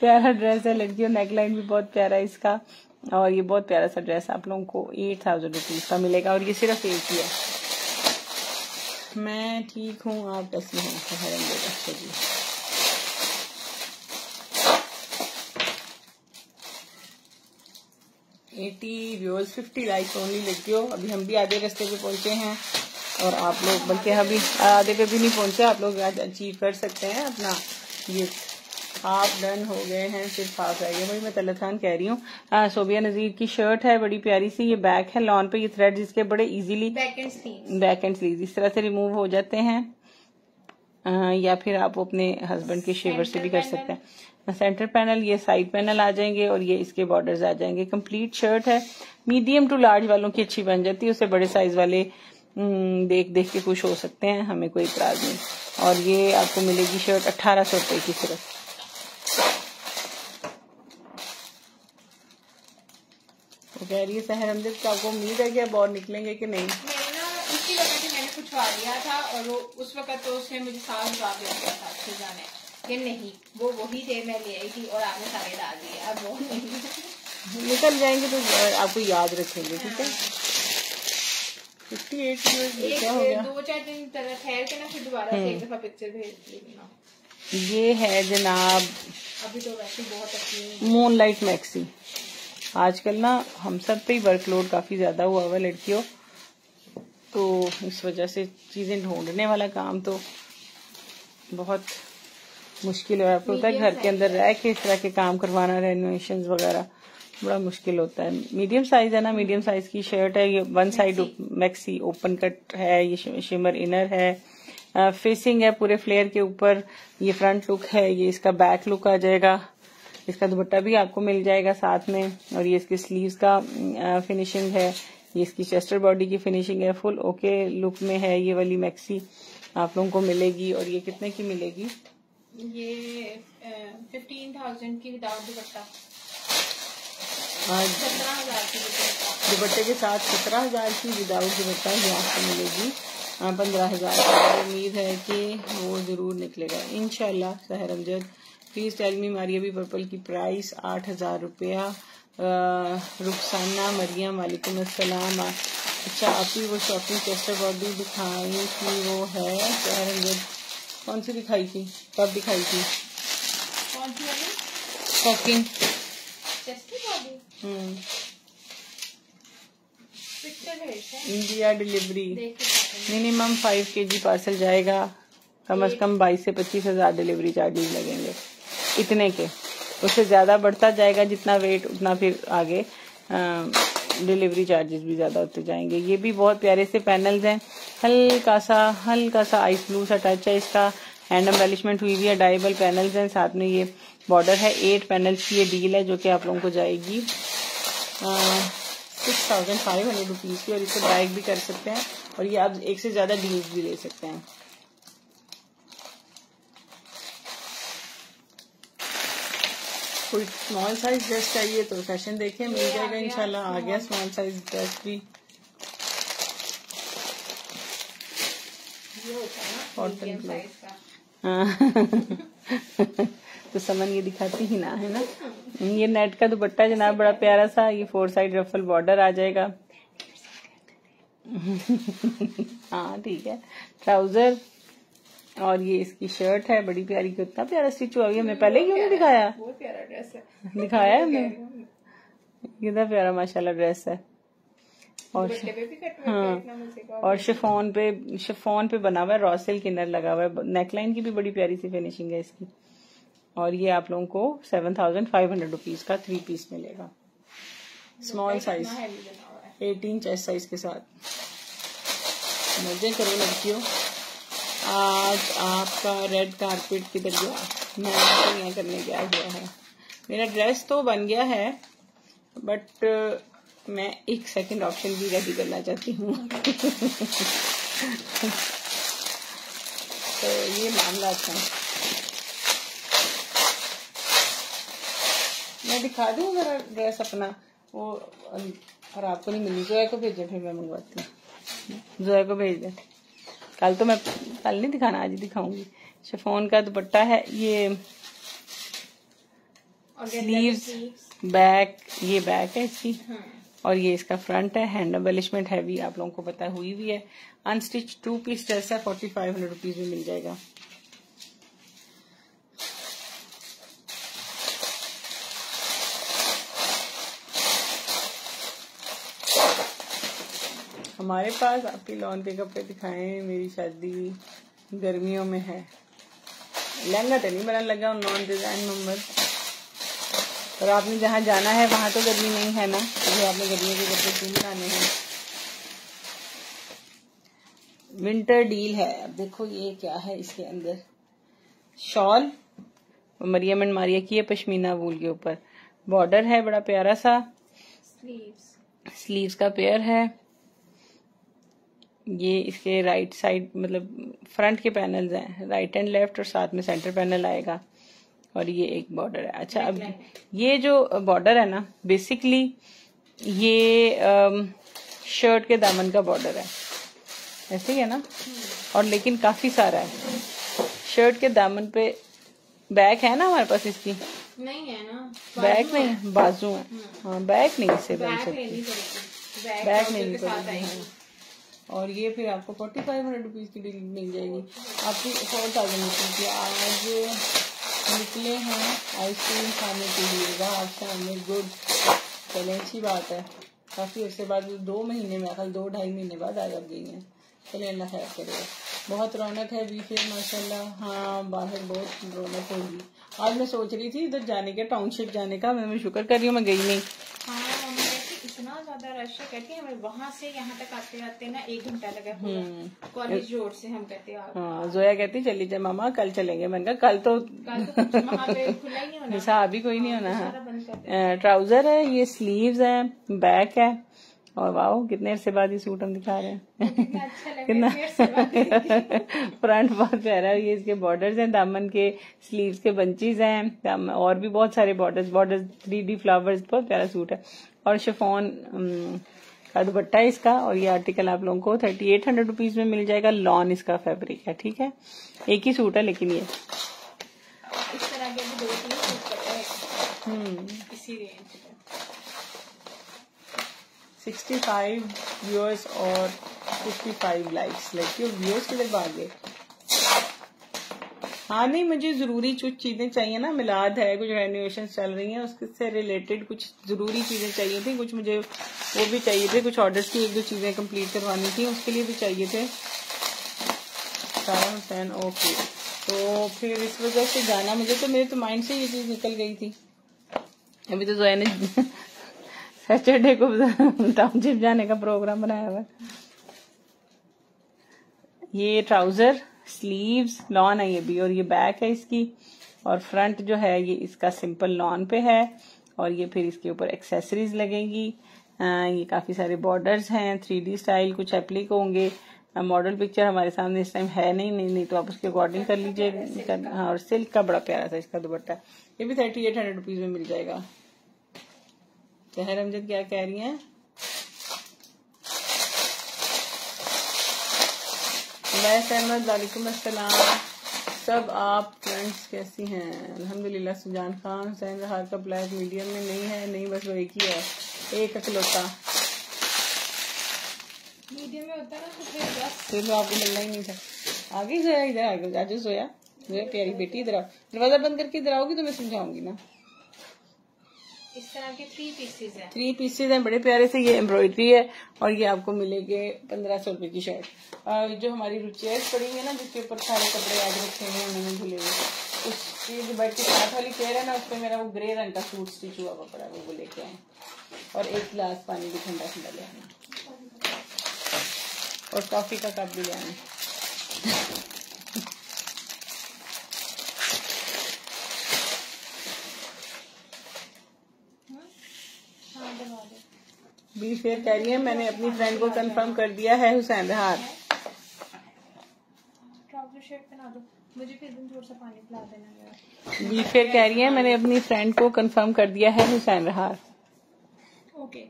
प्यारा ड्रेस है। लड़कियों नेकलाइन भी बहुत प्यारा है इसका। और ये बहुत प्यारा सा ड्रेस आप लोगों को एट थाउज़ेंड रुपीज़ का मिलेगा और ये सिर्फ़ एक ही है। मैं ठीक हूँ, आप कैसी हैं अच्छा जी eighty viewers fifty likes only लड़कियों अभी हम भी आधे रास्ते पे पहुँचे हैं और आप लोग, बल्कि अभी आधे पे भी नहीं पहुँचे, आप लोग आज अचीव कर सकते हैं अपना ये हाफ़ डन हो गए हैं सिर्फ़ हाफ़ रह गए वही मैं तलत खान कह रही हूँ। सोबिया नजीर की शर्ट है बड़ी प्यारी सी ये बैक है लॉन पे ये थ्रेड जिसके बड़े easily
back and sleeve
back and sleeve इस तरह से रिमूव हो जाते हैं। आ, या फिर आप अपने हस्बैंड के शेवर से भी कर सकते हैं। सेंटर पैनल ये साइड पैनल आ जाएँगे और ये इसके बॉर्डर्स आ जाएँगे। कंप्लीट शर्ट है। मीडियम टू लार्ज वालों की अच्छी बन जाती है। उससे बड़े साइज़ वाले देख देख के खुश हो सकते हैं। हमें कोई इतराज नहीं। और ये आपको मिलेगी शर्ट अट्ठारह सौ रुपए की सिर्फ़। वो कह रही है सहर हमदर्द का आपको उम्मीद है कि अब और निकलेंगे कि नहीं?
मैंने ना मैंने पूछवा दिया था और वो उस वक्त तो उसने मुझे साफ़ जवाब दिया था अच्छे जाने कि नहीं वो वही थे मैं ले आई थी और आपने सारे डाल दिए अब वो नहीं
निकल जाएँगे तो आपको याद रखेंगे ठीक है? फिफ्टी एट
दो चार दिन तरह ठहर के ना फिर दोबारा एक दफ़ा पिक्चर भेज देना
ये है जनाब
अभी तो वैसे बहुत अच्छी
मून लाइट मैक्सी आजकल ना हम सब पे ही वर्कलोड काफ़ी ज़्यादा हुआ हुआ लड़कियों। तो इस वजह से चीज़ें ढूँढने वाला काम तो बहुत मुश्किल है। आपको होता है घर के अंदर रह के इस तरह के काम करवाना रेनोवेशन वगैरह बड़ा मुश्किल होता है। मीडियम साइज़ है ना मीडियम साइज़ की शर्ट है। ये one side maxi open cut है ये शिमर इनर है। फेसिंग है पूरे फ्लेयर के ऊपर। ये फ्रंट लुक है ये इसका बैक लुक आ जाएगा। इसका दुपट्टा भी आपको मिल जाएगा साथ में। और ये इसके स्लीव्स का फिनिशिंग है। ये इसकी चेस्टर बॉडी की फिनिशिंग है। फुल ओके लुक में है ये वाली मैक्सी आप लोगों को मिलेगी। और ये कितने की मिलेगी?
ये फिफ्टीन थाउज़ेंड की विदाउट दुपट्टा। दुपट्टे।
के साथ सत्रह हज़ार की विदाउट दुपट्टा ये आपको मिलेगी। पंद्रह हज़ार उम्मीद है कि वो ज़रूर निकलेगा। इनशाला Sahar Amjad. Please tell me Maria भी पर्पल की प्राइस आठ हज़ार रुपया। रुखसाना मरिया वालेकुम अस्सलाम। अच्छा आप ही वो शॉपिंग चेस्टर बॉडी दिखाई थी वो है सहर अमजद। कौन सी दिखाई थी? कब दिखाई थी?
कौन सी
शॉपिंग इंडिया डिलीवरी
हैं।
Minimum five K G parcel जाएगा। कम अज कम बाईस से पच्चीस हज़ार डिलीवरी चार्जेस लगेंगे। इतने के। उससे ज़्यादा बढ़ता जाएगा जितना वेट उतना फिर आगे डिलीवरी चार्जेस भी ज़्यादा होते जाएँगे। ये भी बहुत प्यारे से पैनल्स हैं। हल्का सा हल्का सा आइस ब्लू सा टच है इसका। हैंड एम्बेलिशमेंट हुई हुई है। डाइबल पैनल्स हैं। साथ में ये बॉर्डर है। एट पैनल्स की ये डील है जो कि आप लोगों को जाएगी। Six thousand five hundred rupees की और इसे बाइक भी कर सकते हैं। और ये आप एक से ज़्यादा डील्स भी ले सकते हैं। कोई स्मॉल साइज़ ड्रेस चाहिए तो फ़ैशन देखें मिल जाएगा इंशाल्लाह। आ गया स्मॉल साइज़ ड्रेस भी। कॉटन हाँ तो समन ये दिखाती ही ना है ना? ये नेट का दुपट्टा जनाब बड़ा प्यारा सा ये फोर साइड रफल बॉर्डर आ जाएगा। हाँ ठीक है। ट्राउज़र और ये इसकी शर्ट है बड़ी प्यारी कितना प्यारा स्टिच हुआ। हमने पहले क्यों नहीं दिखाया?
बहुत प्यारा ड्रेस है।
दिखाया है हमने कितना प्यारा माशाल्लाह ड्रेस है। और हाँ और शिफोन पे शिफोन पे बना हुआ है रॉसिल किनर लगा हुआ है। नेकलाइन की भी बड़ी प्यारी सी फिनिशिंग है इसकी। और ये आप लोगों को seven thousand five hundred rupees का थ्री पीस मिलेगा। Small size eighteen chest size के साथ। मज़े करो लड़कियों। आज आपका रेड कारपेट किधर गया? मैं यहाँ करने गया हुआ है। मेरा ड्रेस तो बन गया है बट मैं एक सेकंड ऑप्शन भी रेडी करना चाहती हूँ। तो ये मामला था मैं दिखा दूँ मेरा ड्रेस अपना? वो और आपको नहीं मिली। जोया को भेजे फिर मैं मंगवाती हूँ। जोया को भेज दे। कल तो मैं कल नहीं दिखाना आज ही दिखाऊँगी। शिफोन का दुपट्टा है ये स्लीव्स बैक ये बैक है इसकी। हाँ। और ये इसका फ्रंट है हैंड एम्बेलिशमेंट हैवी आप लोगों को पता हुई भी है। अनस्टिच टू पीस ड्रेस है फोर्टी फाइव हंड्रेड रुपीज़ में मिल जाएगा। हमारे पास आपके लॉन के कपड़े दिखाएँ मेरी शादी गर्मियों में है। लहंगा तो नहीं बना लगा नॉन डिज़ाइन मोहम्मद और आपने जहाँ जाना है वहाँ तो गर्मी नहीं है ना? अभी आपने गर्मियों के कपड़े क्यों बनाने हैं? विंटर डील है। अब देखो ये क्या है इसके अंदर। शॉल मरियम एंड मारिया की है पश्मीना वूल के ऊपर। बॉर्डर है बड़ा प्यारा सा। स्लीव्स स्लीव्स का पेयर है। ये इसके राइट साइड मतलब फ्रंट के पैनल्स हैं राइट एंड लेफ़्ट और साथ में सेंटर पैनल आएगा और ये एक बॉर्डर है। अच्छा अब ये जो बॉर्डर है ना बेसिकली ये शर्ट के दामन का बॉर्डर है। ऐसे ही है ना? और लेकिन काफ़ी सारा है। शर्ट के दामन पे बैक है ना हमारे पास इसकी?
नहीं है ना।
बैक नहीं बाजू है। हाँ बैक नहीं इससे बन सकती। बैक नहीं पड़ेगी और ये फिर आपको फोर्टी फाइव हंड्रेड रुपीज़ की डील मिल जाएगी। आपकी फोर थाउज़ेंड रुपीज़ की। आज निकले हैं आइसक्रीम खाने के लिए। वाह अच्छा हमें गुड चले अच्छी बात है। काफ़ी उसके बाद दो महीने में कल दो ढाई महीने बाद आज आप गई हैं। चले अल्लाह खैर करेगा बहुत रौनक है में माशाल्लाह। हाँ बाहर बहुत रौनक होगी। आज मैं सोच रही थी इधर जाने के टाउनशिप जाने का। मैं, मैं शुक्र कर रही हूँ मैं गई नहीं।
ज़्यादा रश है कहती है हमें वहाँ से यहाँ तक आते आते ना एक घंटा लगा कॉलेज रोड से हम कहते हैं
हाँ जोया कहती चली जाए मामा कल चलेंगे। मैंने कहा कल तो
कल तो खुला ही नहीं होना।
अभी कोई नहीं होना। है ट्राउज़र है ये स्लीव है बैक है। और वाह कितने से बाद ये सूट हम दिखा रहे हैं। कितना फ्रंट बहुत प्यारा है ये इसके बॉर्डर्स हैं दामन के स्लीव्स के बंचीज हैं और भी बहुत सारे borders borders three D flowers बहुत प्यारा सूट है। और शिफोन का दुपट्टा है इसका और ये आर्टिकल आप लोगों को थर्टी एट हंड्रेड रुपीज़ में मिल जाएगा लॉन इसका फैब्रिक है ठीक है? एक ही सूट है लेकिन ये।
इस तरह के दो तीन सूट हम्म। इसी रेंज
सिक्सटी फाइव व्यूअर्स और fifty five likes like your viewers किधर भाग गए? हाँ नहीं, मुझे ज़रूरी कुछ चीज़ें चाहिए ना। मिलाद है, कुछ रेनोवेशन चल रही हैं उससे रिलेटेड कुछ ज़रूरी चीज़ें चाहिए थी। कुछ मुझे वो भी चाहिए थे, कुछ ऑर्डर्स की एक दो चीज़ें कंप्लीट करवानी थी, उसके लिए भी चाहिए थे। हुसैन ओके तो फिर इस वजह से जाना मुझे तो मेरे तो माइंड से ये चीज़ निकल गई थी। अभी तो जोया ने सैटरडे को टाउनशिप जाने का प्रोग्राम बनाया हुआ ये ट्राउज़र स्लीव्स लॉन है ये भी और ये बैक है इसकी और फ्रंट जो है ये इसका सिंपल लॉन पे है और ये फिर इसके ऊपर एक्सेसरीज लगेंगी। आ, ये काफ़ी सारे बॉर्डर्स हैं थ्री डी स्टाइल कुछ एप्लिक होंगे। मॉडल पिक्चर हमारे सामने इस टाइम है नहीं नहीं नहीं तो आप उसके अकॉर्डिंग कर लीजिए। हाँ और सिल्क का बड़ा प्यारा सा इसका दुपट्टा। ये भी थर्टी एट हंड्रेड रुपीज़ में मिल जाएगा। जहर अमजद क्या कह रही हैं? वैस अहमद वालेकुम अस्सलाम। सब आप फ्रेंड्स कैसी हैं? अल्हम्दुलिल्लाह सुजान खान हुसैन जहार का ब्लैक मीडियम में नहीं है नहीं बस वो एक ही है। एक अकलौता।
मीडियम में होता ना तो फिर बस।
फिर तो आपको मिलना ही नहीं था। आगे सोया इधर आगे आज सोया। जो प्यारी बेटी इधर आओ। दरवाज़ा बंद करके इधर आओगी तो मैं समझाऊँगी ना।
इस तरह के थ्री पीसेज हैं।
थ्री पीसेज हैं, बड़े प्यारे से ये एम्ब्रॉयडरी है और ये आपको मिलेंगे पंद्रह सौ रुपए की शर्ट जो हमारी चेयर्स पड़ी है ना, जिसके ऊपर सारे कपड़े आज रखे हुए उन्होंने भूले हुए उसकी जो बेड के साथ वाली चेयर है ना, उस पर मेरा वो ग्रे रंग का सूट स्टिच हुआ कपड़ा वो वो लेके आए। और एक गिलास पानी भी ठंडा ठंडा ले आना और कॉफ़ी का कप भी ले आना बी फेयर कह रही है मैंने अपनी फ्रेंड को कंफर्म कर दिया है हुसैन
देना
बी फेयर कह रही है मैंने अपनी फ्रेंड को कंफर्म कर दिया है हुसैन रहार
ओके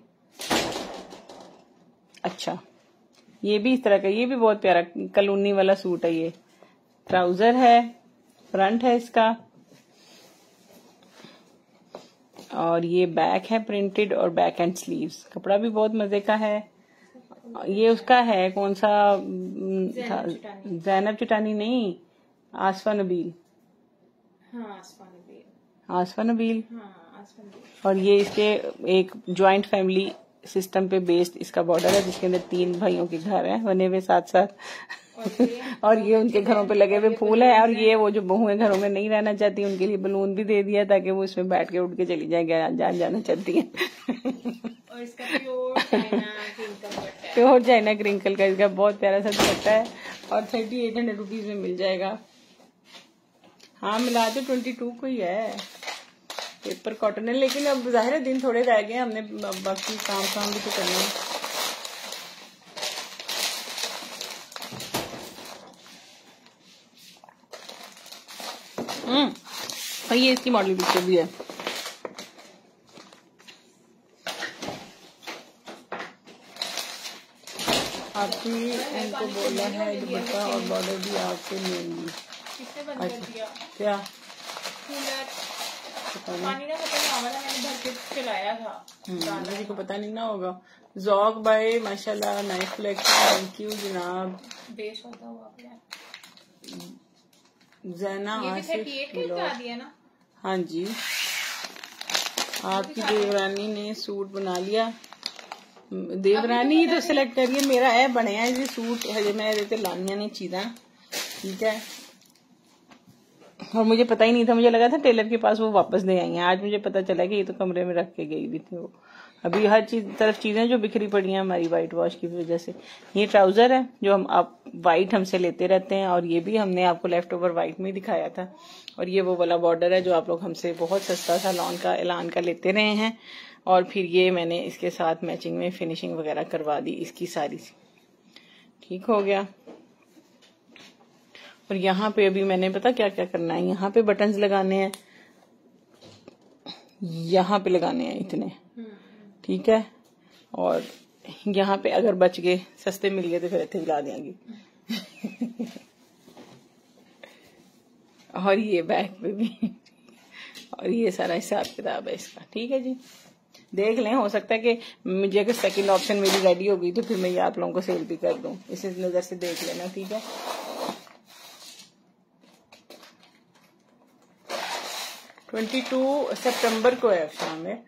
अच्छा। ये भी इस तरह का ये भी बहुत प्यारा कलोनी वाला सूट है ये। ट्राउज़र है फ्रंट है इसका। और ये बैक है प्रिंटेड और बैक एंड स्लीव्स कपड़ा भी बहुत मज़े का है। ये उसका है कौन सा जैनब चुटानी नहीं आसफा नबील
हाँ, आसफा नबील
आसफा नबील
हाँ,
और ये इसके एक ज्वाइंट फैमिली सिस्टम पे बेस्ड इसका बॉर्डर है जिसके अंदर तीन भाइयों के घर हैं बने हुए साथ साथ और ये? उनके घरों पे लगे हुए फूल है और ये वो जो बहुएँ घरों में नहीं रहना चाहती उनके लिए बलून भी दे दिया ताकि वो इसमें बैठ के उठ के चली जाए जान जाना चाहती है। प्योर चाइना क्रिंकल का इसका बहुत प्यारा सा दुपट्टा है और थर्टी एट हंड्रेड रुपीज़ में मिल जाएगा। हाँ मिला तो ट्वेंटी टू को ही है। पेपर कॉटन है लेकिन अब ज़ाहिर दिन थोड़े रह गए हमने बाकी काम काम भी तो करना है। हम्म। ये इसकी मॉडल पिक्चर भी है। आपकी इनको बोला है दुपट्टा और बॉर्डर भी आपसे लेंगी अच्छा क्या?
पानी
को पता नहीं ना होगा। जॉक बाय माशाल्लाह नाइस कलेक्शन थैंक यू जनाब
बेस होता हुआ
जैना
आसिफ
हाँ जी। आपकी देवरानी ने सूट बना लिया। देवरानी ही तो सिलेक्ट करिए मेरा यह बने जी सूट हजे मैं ये लानिया ने चीजा। ठीक है। और मुझे पता ही नहीं था मुझे लगा था टेलर के पास वो वापस नहीं आई है। आज मुझे पता चला कि ये तो कमरे में रख के गई भी थी वो। अभी हर चीज़, तरफ़ चीज़ें जो बिखरी पड़ी हैं हमारी वाइट वॉश की वजह से। ये ट्राउज़र है, जो हम आप वाइट हमसे लेते रहते हैं, और ये भी हमने आपको लेफ़्ट ओवर वाइट में दिखाया था। और ये वो वाला बॉर्डर है जो आप लोग हमसे बहुत सस्ता सा लॉन का, ऐलान का लेते रहे हैं। और फिर ये मैंने इसके साथ मैचिंग में फिनिशिंग वगैरह करवा दी इसकी सारी ठीक हो गया। और यहाँ पे अभी मैंने, पता क्या क्या करना है? यहाँ पे बटन्स लगाने हैं। यहाँ पे लगाने हैं इतने। हम्म। ठीक है? और यहाँ पे अगर बच गए, सस्ते मिल गए तो फिर इतने ला देंगे। और ये बैग पे भी। और ये सारा हिसाब किताब है इसका, ठीक है जी? देख लें, हो सकता है कि मुझे अगर सेकंड ऑप्शन मेरी रेडी हो गई तो फिर मैं ये आप लोगों को सेल भी कर दूँ। इस नज़र से देख लेना, ठीक है? ट्वेंटी टू सितंबर को है शाम में।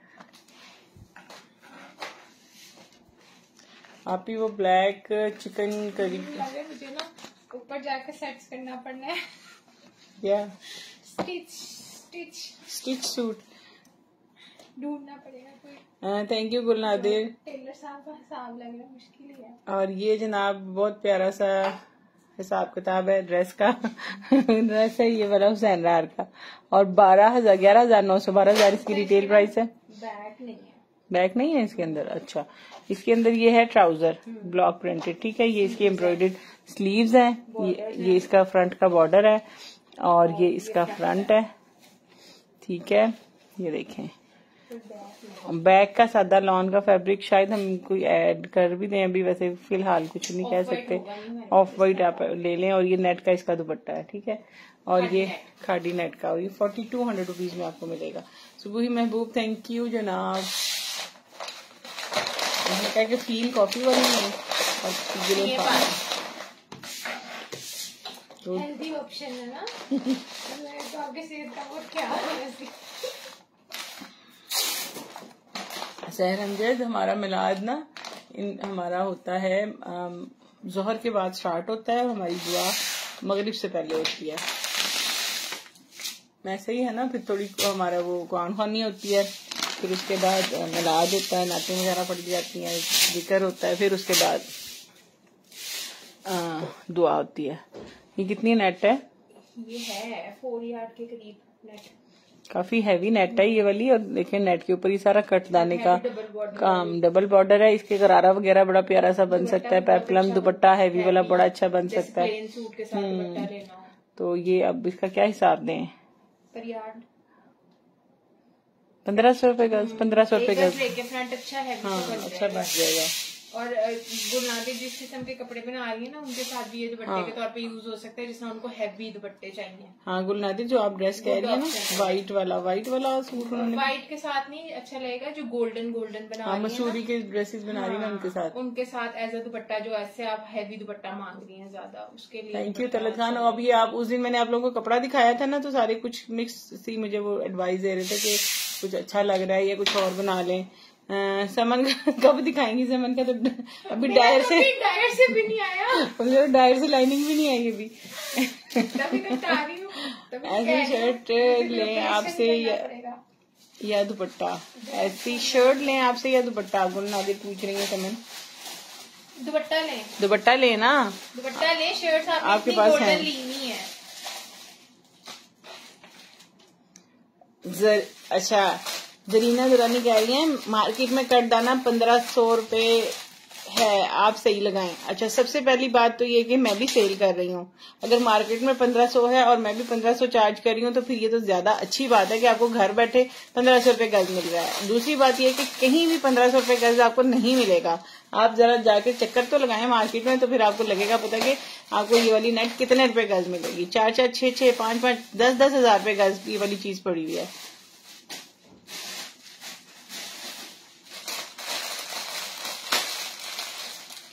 आप ही वो ब्लैक चिकन करी
मुझे ना ऊपर जाकर सेट्स करना पड़ना है।
या
स्टिच स्टिच
स्टिच सूट
ढूंढना पड़ेगा कोई।
थैंक यू गुलनादिर
टेलर साहब का हिसाब लग रहा मुश्किल ही है।
और ये जनाब बहुत प्यारा सा हिसाब किताब है ड्रेस का। ड्रेस है ये वाला हुसैन रार का। और बारह हज़ार ग्यारह हज़ार नौ सौ बारह हज़ार इसकी रिटेल प्राइस है।
बैग नहीं है।
बैक नहीं है इसके अंदर? अच्छा। इसके अंदर ये है ट्राउज़र ब्लॉक प्रिंटेड ठीक है? ये इसकी एम्ब्रॉयडेड स्लीव्स हैं। ये, ये इसका फ्रंट का बॉर्डर है और ये इसका फ्रंट है। ठीक है? ये देखें। बैक का सादा लॉन का फैब्रिक शायद हम कोई ऐड कर भी दें अभी वैसे फ़िलहाल कुछ नहीं कह सकते। ऑफ़ वाइट आप ले लें और ये नेट का इसका दुपट्टा है ठीक है? और ये खाडी नेट का और ये फोर्टी टू हंड्रेड रुपीज़ में आपको मिलेगा। सुबह ही महबूब थैंक यू जनाब। कहा कि फील कॉफ़ी वाली है और
ये
पानी
तो हेल्दी ऑप्शन है ना? तो आपके सेहत का ख्याल है
हमारा मिलाद ना इन हमारा होता है जोहर के बाद स्टार्ट होता है हमारी दुआ मगरिब से पहले होती है। वैसे ही है ना फिर थोड़ी हमारा वो कुरान खानी होती है। फिर उसके बाद मिलाद होता है नातें वगैरह पड़ी जाती हैं ज़िक्र होता है फिर उसके बाद आ, दुआ होती है। ये कितनी नेट है?
ये है फोर यार्ड के करीब नेट।
काफ़ी हैवी नेट है ये वाली और देखिए नेट के ऊपर ही सारा कट दाने का काम। डबल बॉर्डर है इसके गरारा वगैरह बड़ा प्यारा सा बन सकता है पेप्लम दुपट्टा हैवी वाला बड़ा अच्छा बन सकता है। तो ये अब इसका क्या हिसाब दें? पंद्रह सौ रुपये गज पंद्रह सौ रुपये गज
अच्छा है
हाँ अच्छा बन जाएगा।
और गुरनादी जिस किस्म के कपड़े बना रही है ना उनके साथ भी ये दुपट्टे हाँ। के तौर पे यूज़ हो सकता है जिसमें उनको हैवी दुपट्टे चाहिए।
हाँ गुलनादी जो आप ड्रेस कह रही है ना व्हाइट वाला व्हाइट वाला सूट
उन्होंने व्हाइट के साथ नहीं अच्छा लगेगा जो गोल्डन गोल्डन बना हाँ,
मसूरी के ड्रेसेस बना रही है हाँ, उनके साथ।
उनके साथ एज अ दुपट्टा जो ऐसे आप हैवी दुपट्टा मांग रही है ज़्यादा उसके लिए
थैंक यू तलत खान। अभी आप उस दिन मैंने आप लोगों को कपड़ा दिखाया था ना तो सारे कुछ मिक्स सी मुझे वो एडवाइस दे रहे थे कि कुछ अच्छा लग रहा है या कुछ और बना लें। समन कब दिखाएँगी समन का तो अभी डायर से
डायर से भी नहीं आया।
तो डायर से लाइनिंग भी नहीं आई अभी। ऐसी शर्ट ले आपसे या, दुपट्टा। ऐसी शर्ट ले आपसे या दुपट्टा। गुलनादिर पूछ रही है समन।
दुपट्टा ले।
दुपट्टा ले ना?
दुपट्टा ले शर्ट
आपके पास है। अच्छा जरीना दुरानी कह रही है, मार्केट में कट दाना पंद्रह सौ रुपये है, आप सही लगाएँ। अच्छा सबसे पहली बात तो ये कि मैं भी सेल कर रही हूँ। अगर मार्केट में पंद्रह सौ है और मैं भी पंद्रह सौ चार्ज कर रही हूँ तो फिर ये तो ज़्यादा अच्छी बात है कि आपको घर बैठे पंद्रह सौ रुपये गज मिल रहा है। दूसरी बात ये कि कहीं भी पंद्रह सौ रुपये गज आपको नहीं मिलेगा। आप जरा जाके चक्कर तो लगाए मार्केट में तो फिर आपको लगेगा पता कि आपको ये वाली नेट कितने रुपए गज मिलेगी। चार चार, छह छह, पाँच पाँच, दस दस हज़ार रुपए गज ये वाली चीज़ पड़ी हुई है।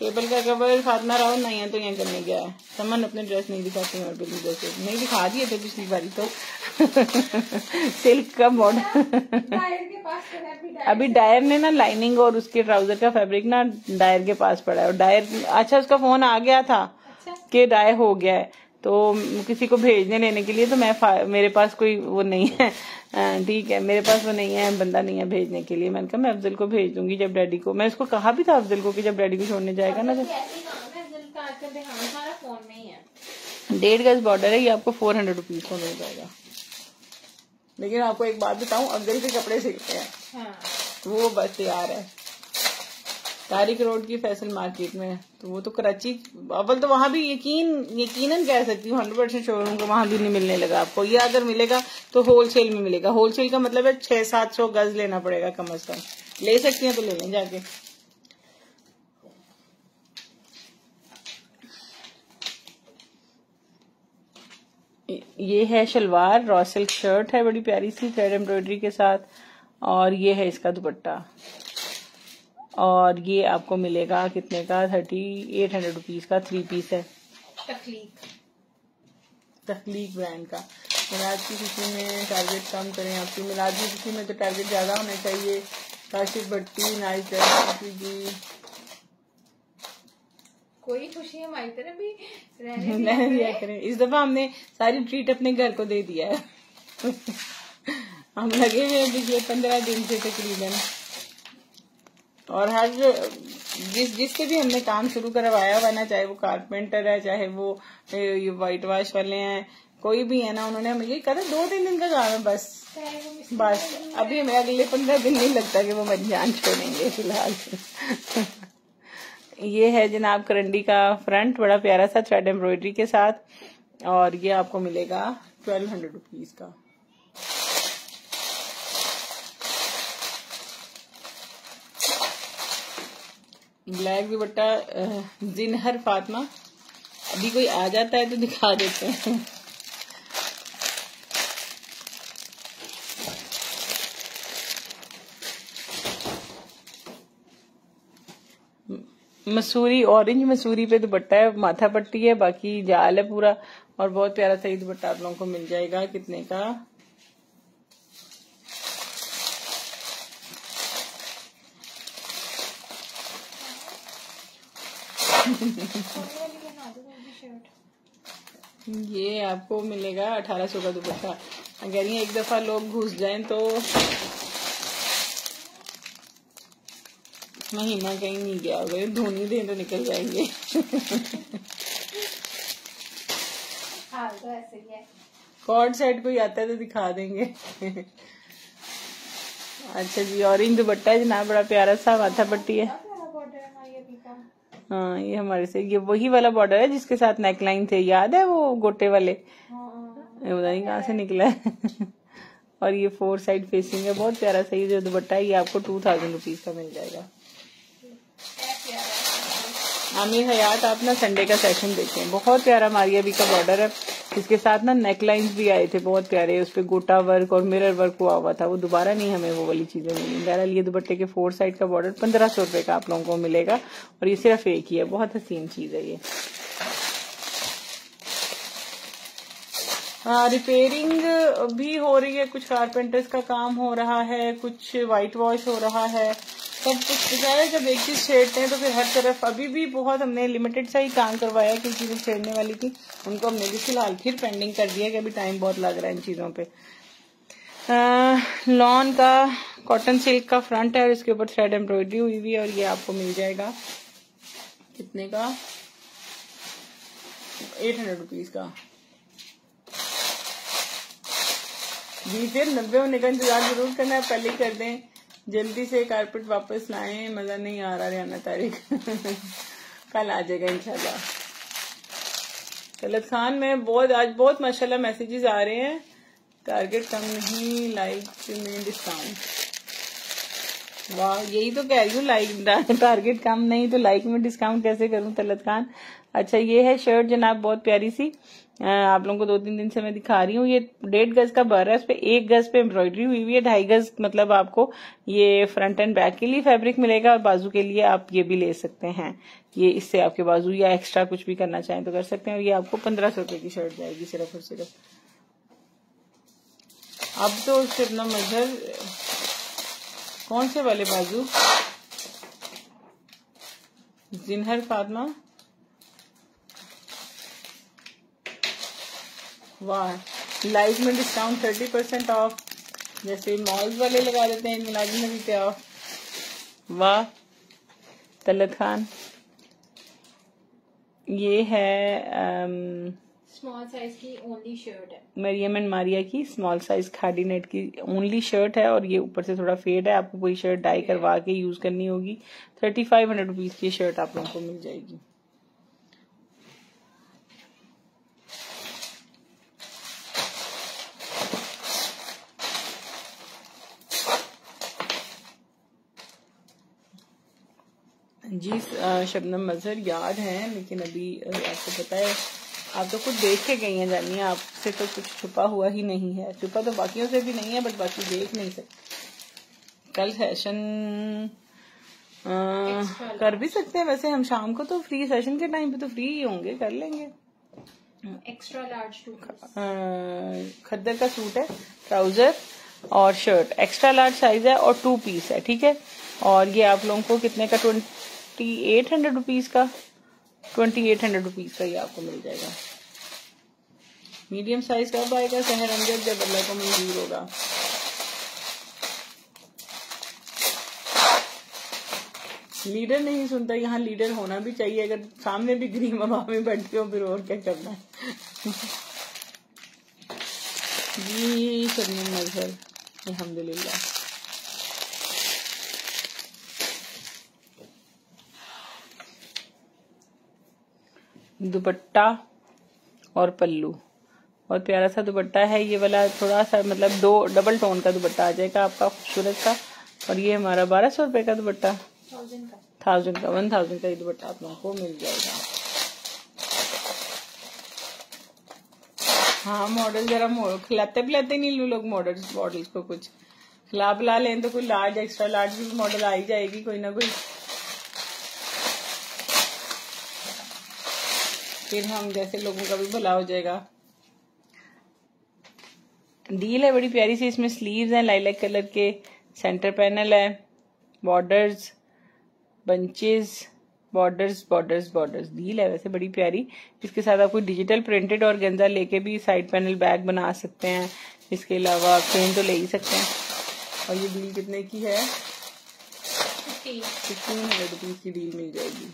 टेबल का कवर फातमा नहीं है तो यहाँ करने गया है। समन अपने ड्रेस नहीं दिखाती और बिल्कुल जैसे नहीं। दिखा दिए थे पिछली बारी तो। सिल्क का मॉडल अभी डायर ने ना लाइनिंग और उसके ट्राउज़र का फैब्रिक ना डायर के पास पड़ा है। और डायर अच्छा उसका फ़ोन आ गया था अच्छा? कि डायर हो गया है। तो किसी को भेजने लेने के लिए तो मैं मेरे पास कोई वो नहीं है। ठीक है मेरे पास वो नहीं है बंदा नहीं है भेजने के लिए। मैंने कहा मैं अफजल को भेज दूँगी जब डैडी को। मैं उसको कहा भी था अफजल को कि जब डैडी को छोड़ने जाएगा ना तो डेढ़ गज बॉर्डर है ये आपको फोर हंड्रेड रुपीज़ को मिल जाएगा। लेकिन आपको एक बात बताऊँ अफजल के कपड़े सिलते हैं। हाँ। वो बस तैयार है। तारिक रोड की फैसल मार्केट में तो वो तो कराची, अव्वल तो वहाँ भी यकीन, यकीनन कह सकती हूँ हंड्रेड परसेंट शोरूम को वहाँ भी नहीं मिलने लगा आपको। ये अगर मिलेगा तो होलसेल में मिलेगा। होलसेल का मतलब है छह सात सौ गज लेना पड़ेगा कम अज कम। ले सकती हैं तो ले लें जाके। ये है शलवार रॉ सिल्क शर्ट है, बड़ी प्यारी सी थ्रेड एम्ब्रॉयडरी के साथ, और ये है इसका दुपट्टा। और ये आपको मिलेगा कितने का? थर्टी एट हंड्रेड रुपीज़ का थ्री पीस है।
तकलीक
तकलीक ब्रांड का। मिलाद की खुशी में टारगेट कम करें आपकी। मिलाद की खुशी में तो टारगेट ज़्यादा होना चाहिए। काशिफ भट्टी नाइस जी
कोई खुशी हमारी तरह भी
रहने दिया करें। इस दफ़ा हमने सारी ट्रीट अपने घर को दे दिया है। हम लगे हुए हैं पिछले पंद्रह दिन से तकरीबन। और हर, जिस जिससे भी हमने काम शुरू करवाया हुआ ना, चाहे वो कारपेंटर है, चाहे वो ये व्हाइट वॉश वाले हैं, कोई भी है ना, उन्होंने हमें ये कहा दो तीन दिन का काम है, बस। बस। अभी हमें अगले पंद्रह दिन नहीं लगता कि वो जान छोड़ेंगे, फ़िलहाल। ये है जनाब करंडी का फ्रंट बड़ा प्यारा सा थ्रेड एम्ब्रॉयडरी के साथ, और ये आपको मिलेगा ट्वेल्व हंड्रेड रुपीज़ का। ब्लैक दुपट्टा जिनहर फातमा, अभी कोई आ जाता है तो दिखा देते हैं। मसूरी ऑरेंज मसूरी पे दुपट्टा है, माथा पट्टी है, बाकी जाल है पूरा, और बहुत प्यारा सही दुपट्टा आप लोगों को मिल जाएगा, कितने का? ये आपको मिलेगा अठारह सौ का दुपट्टा। अगर ये एक दफ़ा लोग घुस जाएँ तो महीना कहीं नहीं गया होगा धोनी दे तो निकल जाएँगे। कॉर्ड सेट कोई आता है तो दिखा देंगे। अच्छा जी ऑरेंज दुपट्टा है जनाब बड़ा प्यारा सा माथा पट्टी है। हाँ ये हमारे से, ये वही वाला बॉर्डर है जिसके साथ नेकलाइन थे, याद है वो गोटे वाले? पता नहीं कहाँ से निकला है। और ये फोर साइड फेसिंग है, बहुत प्यारा सा, ये जो दुपट्टा है, ये आपको टू थाउज़ेंड रुपीज़ का मिल जाएगा। आमिर हयात, आप ना संडे का सेशन देखें बहुत प्यारा मारिया भी का बॉर्डर है। इसके साथ ना नेकलाइंस भी आए थे बहुत प्यारे, उस पर गोटा वर्क और मिरर वर्क हुआ हुआ था, वो दोबारा नहीं हमें वो वाली चीज़ें मिली। बहरहाल ये दुपट्टे के फोर साइड का बॉर्डर पंद्रह सौ रुपए का आप लोगों को मिलेगा और ये सिर्फ़ एक ही है, बहुत हसीन चीज़ है ये। हाँ रिपेयरिंग भी हो रही है, कुछ कारपेंटर्स का काम हो रहा है, कुछ व्हाइट वॉश हो रहा है। कुछ बेचारा जब एक चीज़ छेड़ते हैं तो फिर हर तरफ़, अभी भी बहुत हमने लिमिटेड सा ही काम करवाया कि चीज़ें छेड़ने वाली थी, उनको हमने भी फ़िलहाल फिर पेंडिंग कर दिया कि अभी टाइम बहुत लग रहा है इन चीज़ों पे। लॉन का कॉटन सिल्क का फ्रंट है और इसके ऊपर थ्रेड एम्ब्रॉयडरी हुई हुई है और ये आपको मिल जाएगा। कितने का? एट हंड्रेड रुपीज़ का। जी फिर नब्बे होने का इंतज़ार ज़रूर करना है पहले ही कर दें। जल्दी से कारपेट वापस लाए, मज़ा नहीं आ रहा रियाना तारीख। कल आ जाएगा इंशाल्लाह। तलत खान, में बहुत, आज बहुत माशाल्लाह मैसेजेस आ रहे हैं। टारगेट कम नहीं लाइक में डिस्काउंट वाह, यही तो कह रही हूँ लाइक टारगेट कम नहीं तो लाइक में डिस्काउंट कैसे करूँ तलत खान? अच्छा ये है शर्ट जनाब, बहुत प्यारी सी। आप लोगों को दो तीन दिन से मैं दिखा रही हूँ। ये डेढ़ गज का बर है, उस पर एक गज पे एम्ब्रॉयडरी हुई हुई है, ढाई गज मतलब आपको ये फ्रंट एंड बैक के लिए फैब्रिक मिलेगा और बाजू के लिए आप ये भी ले सकते हैं। ये इससे आपके बाजू या एक्स्ट्रा कुछ भी करना चाहें तो कर सकते हैं और ये आपको पंद्रह सौ रुपए की शर्ट जाएगी सिर्फ़ और सिर्फ़। अब तो सिर्फ़ मजहर कौन से वाले बाजू? जिनहर फातमा? वाह लाइव में डिस्काउंट थर्टी परसेंट ऑफ़ जैसे मॉल्स वाले लगा देते हैं मुलाजिम में भी क्या? ऑफ़ वाह तलत खान। ये है
स्मॉल साइज़ की ओनली शर्ट है।
मरियम एंड मारिया की स्मॉल साइज़ खाडी नेट की ओनली शर्ट है और ये ऊपर से थोड़ा फेड है आपको कोई शर्ट डाई करवा के यूज़ करनी होगी। थर्टी फाइव हंड्रेड रुपीज़ की शर्ट आप लोगों को मिल जाएगी। जी शबनम मजहर याद है लेकिन अभी आपको पता है आप तो कुछ देख के गई हैं जानिए आपसे तो कुछ छुपा हुआ ही नहीं है। छुपा तो बाकियों से भी नहीं है बट बाकी देख नहीं सकते कल सेशन कर भी सकते हैं वैसे हम शाम को तो फ्री सेशन के टाइम पे तो फ्री ही होंगे कर लेंगे।
एक्स्ट्रा लार्ज
खद्दर का सूट है ट्राउज़र और शर्ट एक्स्ट्रा लार्ज साइज़ है और टू पीस है ठीक है? और ये आप लोगों को कितने का ट्वेंटी एट हंड्रेड रुपीज़ का, ट्वेंटी एट हंड्रेड रुपीज़ का ये आपको मिल जाएगा। मीडियम साइज़ कब आएगा? शहर अंदर जब अल्लाह को मंजूर होगा। लीडर नहीं सुनता, यहाँ लीडर होना भी चाहिए। अगर सामने भी गिरी हवा में बैठते हो, फिर और क्या करना है? जी सर नज़र अलहमदुल्ला दुपट्टा और पल्लू। और प्यारा सा दुपट्टा है। ये वाला थोड़ा सा मतलब दो डबल टोन का दुपट्टा आ जाएगा आपका खूबसूरत सा। और ये हमारा बारह सौ रुपए का दुपट्टा। थाउज़ेंड का वन थाउज़ेंड का ये दुपट्टा आप लोगों को मिल जाएगा। हाँ मॉडल जरा खिलाते पिलाते नहीं लोग मॉडल मॉडल्स को कुछ। खिला पिला लें तो कोई लार्ज एक्स्ट्रा लार्ज भी मॉडल आ ही जाएगी कोई ना कोई। फिर हम जैसे लोगों का भी भला हो जाएगा। डील है बड़ी प्यारी सी इसमें स्लीव्स हैं लाइलैक कलर के सेंटर पैनल है borders bunches borders borders borders deal है वैसे बड़ी प्यारी इसके साथ आप कोई डिजिटल प्रिंटेड और गंजा लेके भी साइड पैनल बैग बना सकते हैं। इसके अलावा पेन तो ले ही सकते हैं। और ये डील कितने की है? फिफ्टीन हंड्रेड रुपीज़ की डील मिल जाएगी।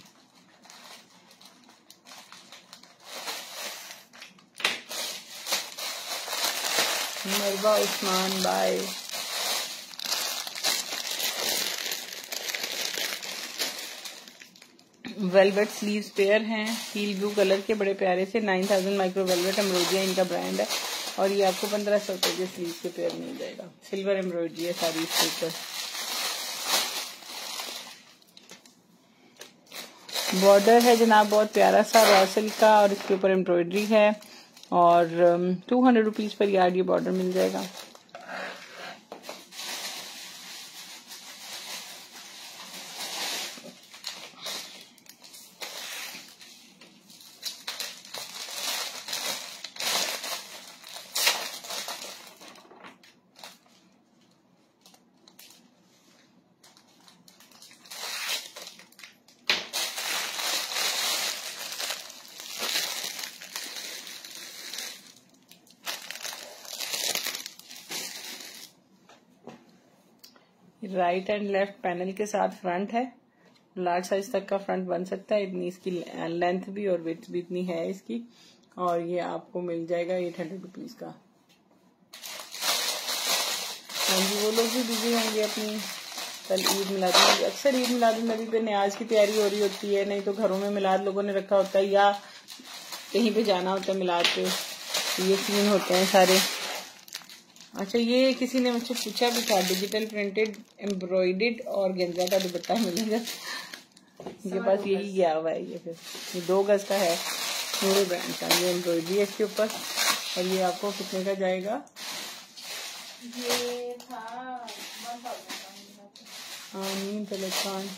मरबा Usman by velvet sleeves pair हैं. हील ब्लू कलर के बड़े प्यारे से nine thousand micro velvet embroidery इनका ब्रांड है. और ये आपको पंद्रह सौ के स्लीव के पेयर मिल जाएगा. सिल्वर एम्ब्रॉयडरी है सारी इसके ऊपर. बॉर्डर है जनाब, बहुत प्यारा सा रॉ का और इसके ऊपर एम्ब्रॉयडरी है. और two hundred rupees per yard ये बॉर्डर मिल जाएगा। राइट एंड लेफ़्ट पैनल के साथ फ्रंट है। लार्ज साइज़ तक का फ्रंट बन सकता है। इतनी इसकी लेंथ भी और विथ भी इतनी है इसकी। और ये आपको मिल जाएगा एट हंड्रेड रुपीज़ का। हाँ जी, वो लोग भी बिज़ी होंगे अपनी। कल ईद मिलाद अक्सर ईद मिलाद नबी पे न्याज की तैयारी हो रही होती है। नहीं तो घरों में मिलाद लोगों ने रखा होता है या कहीं पे जाना होता है मिलाद पे। ये सीन होते हैं सारे। अच्छा ये किसी ने मुझसे पूछा भी था डिजिटल प्रिंटेड एम्ब्रॉयडेड और गेंजा का दुपट्टा मिलेगा। इनके पास यही गया हुआ है ये फिर? ये दो गज का है मेरे ब्रांड का ये एम्ब्रॉयडरी है इसके ऊपर। और ये आपको कितने का जाएगा?
ये था
हाँ नीम तलखान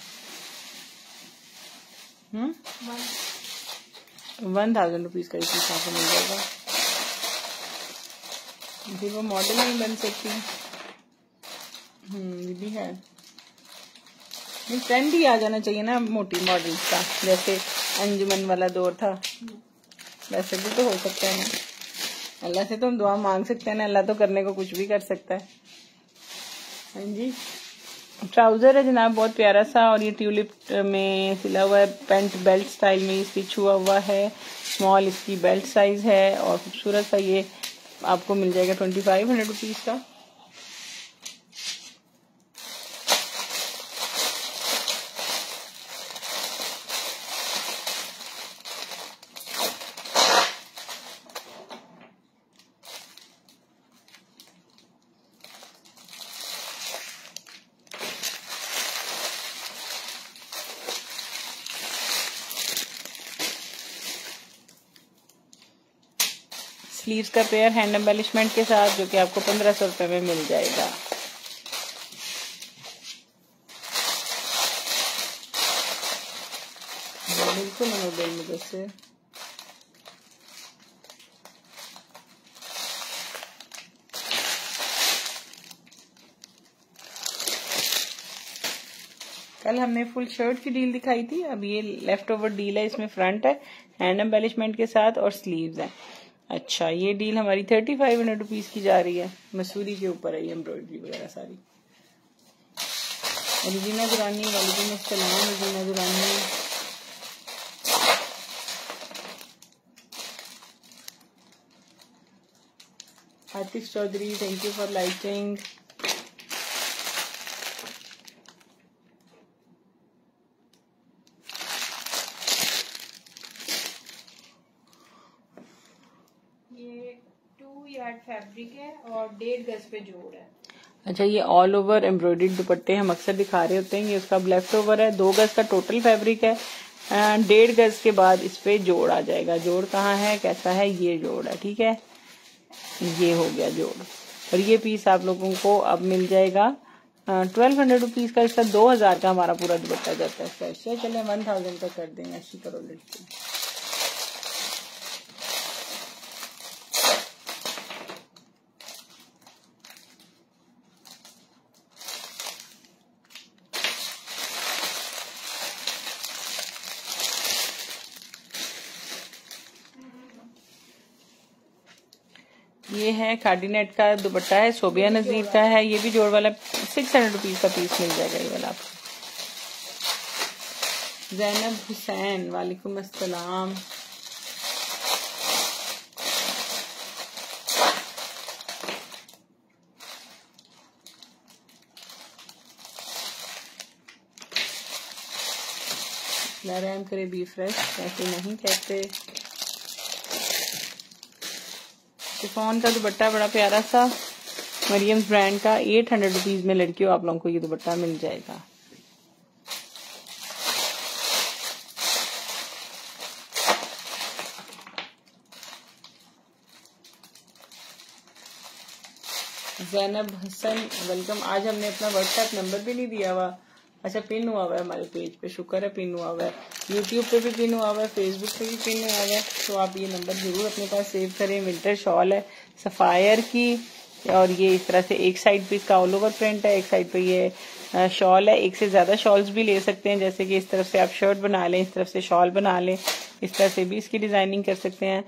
हम्म? वन थाउज़ेंड रुपीज़ का इसमें आपको मिल जाएगा। फिर वो मॉडल नहीं बन सकती। हम्म ये भी है। नहीं ट्रेंड ही आ जाना चाहिए ना मोटी मॉडल का। जैसे अंजुमन वाला दौर था। वैसे भी तो हो सकता है। ना अल्लाह से तो हम दुआ मांग सकते हैं ना। अल्लाह तो करने को कुछ भी कर सकता है। हाँ जी। ट्राउज़र है जनाब, बहुत प्यारा सा। और ये ट्यूलिप में सिला हुआ है। पेंट बेल्ट स्टाइल में स्टिच हुआ हुआ है। स्मॉल इसकी बेल्ट साइज़ है। और खूबसूरत सा ये आपको मिल जाएगा ट्वेंटी फाइव हंड्रेड रुपीज़ का। स्लीव्स का पेयर हैंड एम्बेलिशमेंट के साथ, जो कि आपको पंद्रह सौ रुपए में मिल जाएगा। बिल्कुल से कल हमने फुल शर्ट की डील दिखाई थी, अब ये लेफ़्ट ओवर डील है, इसमें फ्रंट है हैंड एम्बेलिशमेंट के साथ और स्लीव्स हैं। अच्छा ये डील हमारी थर्टी फाइव हंड्रेड रुपीज़ की जा रही है। मसूरी के ऊपर है ये एम्ब्रॉयडरी वगैरह सारी। रजीना दुरानी वालेकुम अस्सलाम Razina Durrani. Atish Chaudhry thank you for liking
ये टू यार्ड फैब्रिक है और डेढ़ गज पे जोड़ है।
अच्छा ये ऑल ओवर एम्ब्रॉयडर्ड दुपट्टे हम अक्सर दिखा रहे होते हैं, ये उसका लेफ़्ट ओवर है, दो गज का टोटल फैब्रिक है डेढ़ गज के बाद इस पे जोड़ आ जाएगा। जोड़ कहाँ है, कैसा है, ये जोड़ है, ठीक है? ये हो गया जोड़। और ये पीस आप लोगों को अब मिल जाएगा ट्वेल्व हंड्रेड रुपीज़ का, इसका दो हज़ार का हमारा पूरा दुपट्टा जाता है चले वन थाउज़ेंड का कर देंगे ऐसी करो लड़की है कार्डिनेट का दुपट्टा है सोबिया नजीर का है, ये भी जोड़ वाला सिक्स हंड्रेड रुपीज़ का पीस मिल जाएगा ये वाला आपको। जैनब हुसैन वालेकुम अस्सलाम। रहम करे बी फ्रेश ऐसे नहीं कहते। शिफॉन का दुपट्टा बड़ा प्यारा सा, मरियम्स ब्रांड का, एट हंड्रेड रुपीज़ में लड़कियों, आप लोगों को ये दुपट्टा मिल जाएगा। जैनब हसन वेलकम आज हमने अपना व्हाट्सएप नंबर भी नहीं दिया हुआ। अच्छा पिन हुआ हुआ है हमारे पेज पे, शुक्र है पिन हुआ हुआ है। यूट्यूब पे भी पिन हुआ हुआ है फेसबुक पे भी पिन हुआ हुआ है तो आप ये नंबर ज़रूर अपने पास सेव करें। विंटर शॉल है सफायर की, और ये इस तरह से एक साइड पे इसका ऑल ओवर प्रिंट है, एक साइड पे ये शॉल है। एक से ज़्यादा शॉल्स भी ले सकते हैं, जैसे कि इस तरफ़ से आप शर्ट बना लें, इस तरफ़ से शॉल बना लें, इस तरह से भी इसकी डिज़ाइनिंग कर सकते हैं।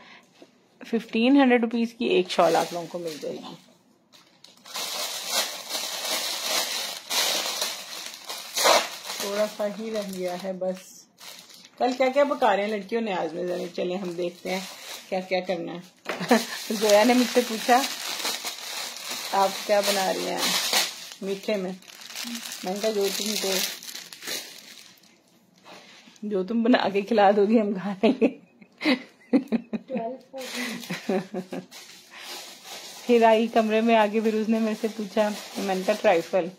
फिफ्टीन हंड्रेड रुपीज़ की एक शॉल आप लोगों को मिल जाएगी। थोड़ा सा ही रह गया है, बस। कल क्या क्या पका रहे हैं लड़कियों ने? आज में चले, हम देखते हैं क्या क्या करना है। जोया ने मुझसे पूछा, आप क्या बना रही हैं? मीठे में। मैंने कहा, जो तुमको जो तुम बना के खिला दोगी, हम खा लेंगे। फिर आई कमरे में आगे, फिर उसने मेरे से पूछा, मैंने कहा, ट्राइफल?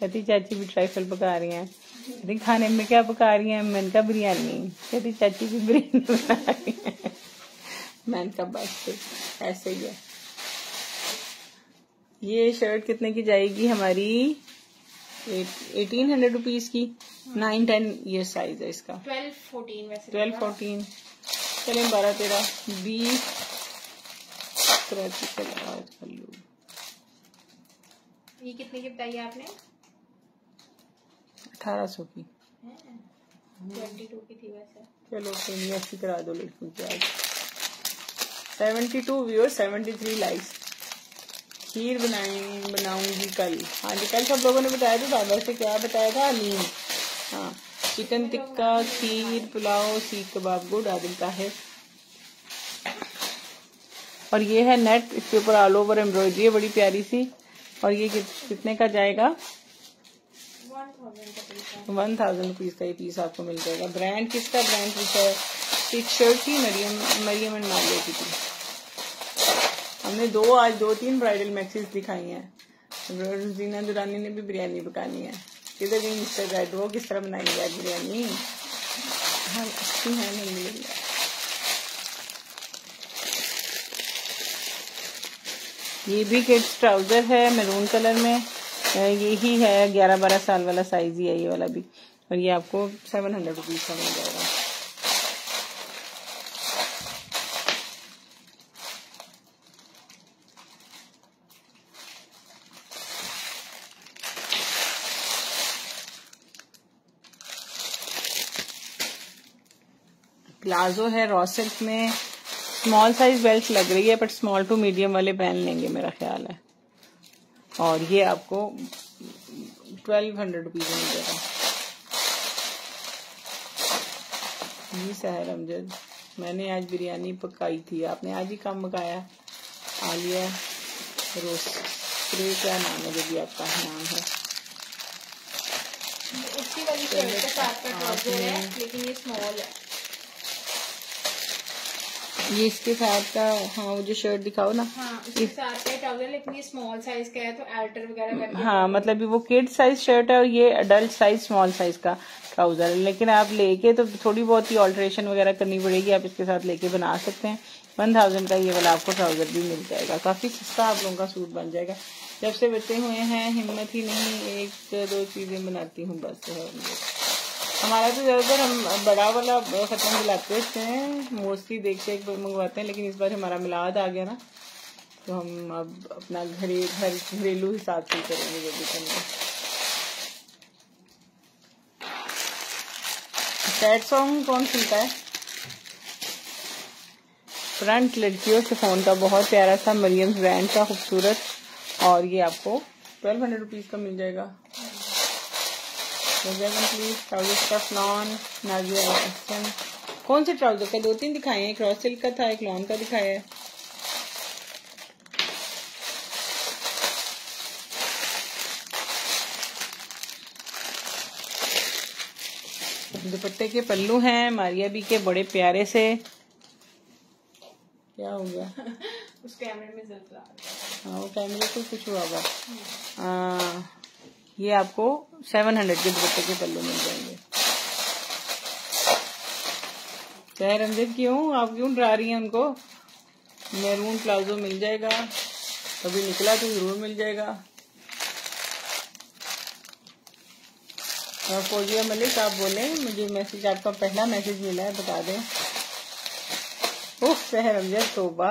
कहती, चाची भी ट्राइफल पका रही हैं। कहती खाने में क्या पका रही हैं? मैंने कहा बिरयानी। कहती चाची भी बिरयानी बना रही है। मैंने कहा बस ऐसे ही है। ये शर्ट कितने की जाएगी हमारी? एटीन हंड्रेड रुपीज़ की। नाइन टेन ये साइज़ है इसका।
ट्वेल्व फोर्टीन वैसे
ट्वेल्व फोर्टीन चले बारह तेरह बीस। आज कर लो।
ये कितने की बताई आपने?
अठारह सौ की।
की
चलो नहीं ऐसी करा दो लड़कियों की आज seventy two viewer seventy three likes खीर बनाए बनाऊँगी कल। हाँ जी कल सब लोगों ने बताया था दादा से क्या बताया था अलीम हाँ चिकन टिक्का खीर पुलाव सीख कबाब गुड आदिल है। और ये है नेट इसके ऊपर ऑल ओवर एम्ब्रॉयडरी है बड़ी प्यारी सी। और ये कितने का जाएगा? वन थाउज़ेंड रुपीज़ का ये पीस आपको मिल जाएगा। ब्रांड किसका? ब्रांड पूछा है? एक शर्ट थी, मरियम मरियम एंड मालिया की थी। हमने दो आज दो तीन ब्राइडल मैक्सीज दिखाई हैं। जीना दुरानी ने भी बिरयानी पकानी है। किधर गई मिस्टर ब्राइड वो किस तरह बनाएँगे आज बिरयानी? अच्छी है, नहीं ये भी किड्स ट्राउज़र है, मैरून कलर में। यही है, ग्यारह बारह साल वाला साइज़ ही है ये वाला भी। और ये आपको सेवन हंड्रेड रुपीज़ का मिल जाएगा। प्लाजो है रॉ में। स्मॉल साइज़ बेल्ट लग रही है बट स्मॉल टू मीडियम वाले पहन लेंगे, मेरा ख्याल है। और ये आपको ट्वेल्व हंड्रेड रुपीज़ मिल जाएगा। जी सहर अमजद मैंने आज बिरयानी पकाई थी। आपने आज ही कम पकाया आलिया रोस्ट। स्प्रे क्या नाम है जो भी आपका? नाम है।
उसकी वाली शर्ट के साथ का ट्राउज़र है लेकिन ये स्मॉल है।
ये इसके साथ का हाँ वो जो शर्ट दिखाओ ना।
हाँ साथ का ट्राउज़र लेकिन ये स्मॉल साइज़ का है तो वगैरह करके
हाँ मतलब वो किड साइज़ शर्ट है और ये अडल्ट साइज़ स्मॉल साइज़ का ट्राउज़र है। लेकिन आप लेके तो थोड़ी बहुत ही ऑल्ट्रेशन वगैरह करनी पड़ेगी आप इसके साथ लेके बना सकते हैं। वन थाउज़ेंड का ये वाला आपको ट्राउज़र भी मिल जाएगा। काफ़ी सस्ता आप लोगों का सूट बन जाएगा। जब से बच्चे हुए हैं हिम्मत ही नहीं एक दो चीज़ें बनाती हूँ बस। हमारा तो ज़्यादातर हम बड़ा वाला खत्म दिलाते हैं मोस्टली देख से एक मंगवाते हैं, लेकिन इस बार हमारा मिलाद आ गया ना। तो हम अब अपना घरे, घर, घरेलू हिसाब से करेंगे जो भी करेंगे सैड सॉन्ग कौन सुनता है? फ्रंट लड़कियों से फ़ोन का बहुत प्यारा सा मरियम ब्रांड का खूबसूरत, और ये आपको ट्वेल्व हंड्रेड रुपीज़ का मिल जाएगा। Please trouser stuff lawn Nazia कौन से ट्राउज़र का? दो तीन दिखाए हैं. क्रॉस सिल्क का था एक लॉन का दिखाया है. दुपट्टे के पल्लू हैं मारिया बी के बड़े प्यारे से. क्या हो गया?
उस कैमरे में जल्द
हाँ वो कैमरे को कुछ हुआ होगा। ये आपको सेवन हंड्रेड के दुपट्टे के पल्लू मिल जाएँगे। चाहे रंजित क्यों, आप क्यों डरा रही हैं उनको? मैरून प्लाजो मिल जाएगा। कभी निकला तो ज़रूर मिल जाएगा। फौजिया मलिक, आप बोले, मुझे मैसेज आपका पहला मैसेज मिला है, बता दें। उफ सहर अमजद तोबा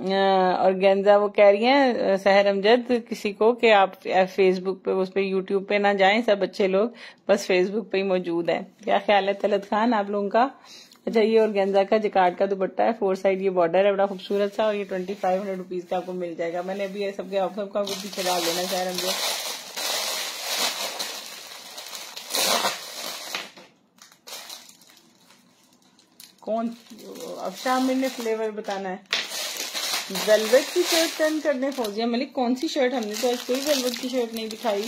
और गेंजा वो कह रही हैं सहर अमजद, किसी को कि आप फेसबुक पे, उस पे यूट्यूब पे ना जाएँ, सब अच्छे लोग, बस फेसबुक पे ही मौजूद है। क्या ख्याल है तलत खान, आप लोगों का? अच्छा ये और गेंजा का जिकार्ड का दुपट्टा है फोर साइड ये बॉर्डर है, बड़ा खूबसूरत सा, और ये ट्वेंटी फाइव हंड्रेड रुपीज़ का आपको मिल जाएगा। मैंने अभी सबके ऑप्शन का पीछे डाल देना सहर अमजद। कौन अब शाम में फ्लेवर बताना है। वेलवेट की शर्ट टर्न करने फौजिया मलिक कौन सी शर्ट हमने? तो आज कोई वेलवेट की शर्ट नहीं दिखाई।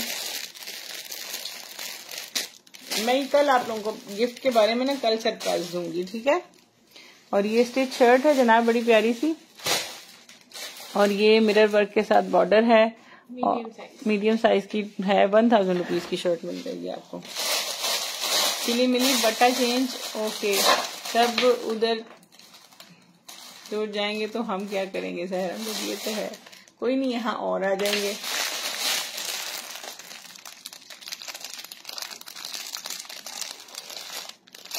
मैं कल आप लोगों को गिफ्ट के बारे में ना कल सरप्राइज़ दूँगी ठीक है? और ये स्टिच शर्ट है जनाब बड़ी प्यारी सी। और ये मिरर वर्क के साथ बॉर्डर है। मीडियम साइज़ की है वन थाउज़ेंड रुपीज़ की शर्ट मिल जाएगी आपको। चिली मिली बट्टा चेंज ओके। सब उधर चोट जाएँगे तो हम क्या करेंगे? सहर हम लोग ये तो है। कोई नहीं, यहाँ और आ जाएँगे।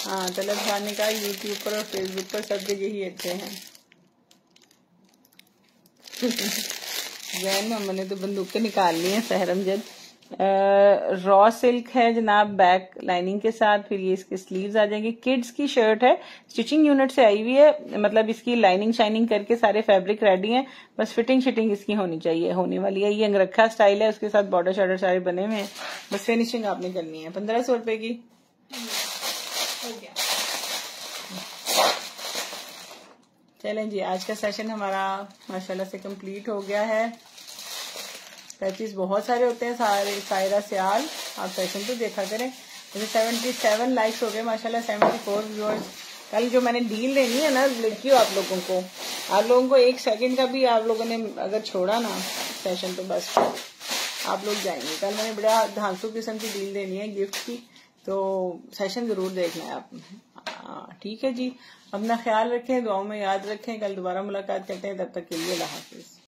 हाँ तलब खान ने कहा यूट्यूब पर और फेसबुक पर सब जगह ही अच्छे हैं। जैन मोहम्मद ने तो बंदूकें निकालनी है सहरम जद रॉ सिल्क है, जनाब बैक लाइनिंग के साथ, फिर ये इसके स्लीव्स आ जाएँगे। किड्स की शर्ट है स्टिचिंग यूनिट से आई हुई है मतलब इसकी लाइनिंग शाइनिंग करके सारे फैब्रिक रेडी हैं, बस फिटिंग शिटिंग इसकी होनी चाहिए, होने वाली है। ये अंगरखा स्टाइल है, उसके साथ बॉर्डर शॉर्डर सारे बने हुए हैं। बस फिनिशिंग आपने करनी है। पंद्रह सौ रुपए की। चलें जी, आज का सेशन हमारा, माशाल्लाह से कंप्लीट हो गया है। पैचेस बहुत सारे होते हैं, सारे सायरा, सियाल। आप सेशन तो देखा करें। जैसे सेवेंटी सेवन लाइक्स हो गए, माशाल्लाह सेवेंटी फोर व्यूअर्स कल जो मैंने डील देनी है ना लड़कियों आप लोगों को। आप लोगों को एक सेकंड का भी आप लोगों ने अगर छोड़ा ना सेशन तो बस। आप लोग जाएँगे। कल मैंने बड़ा धांसू किस्म की डील देनी है गिफ्ट की। तो सेशन ज़रूर देखना है आप। ठीक है जी। अपना ख्याल रखें, दुआओं में याद रखें। कल दोबारा मुलाकात करते हैं, तब तक के लिए अल्लाह हाफिज।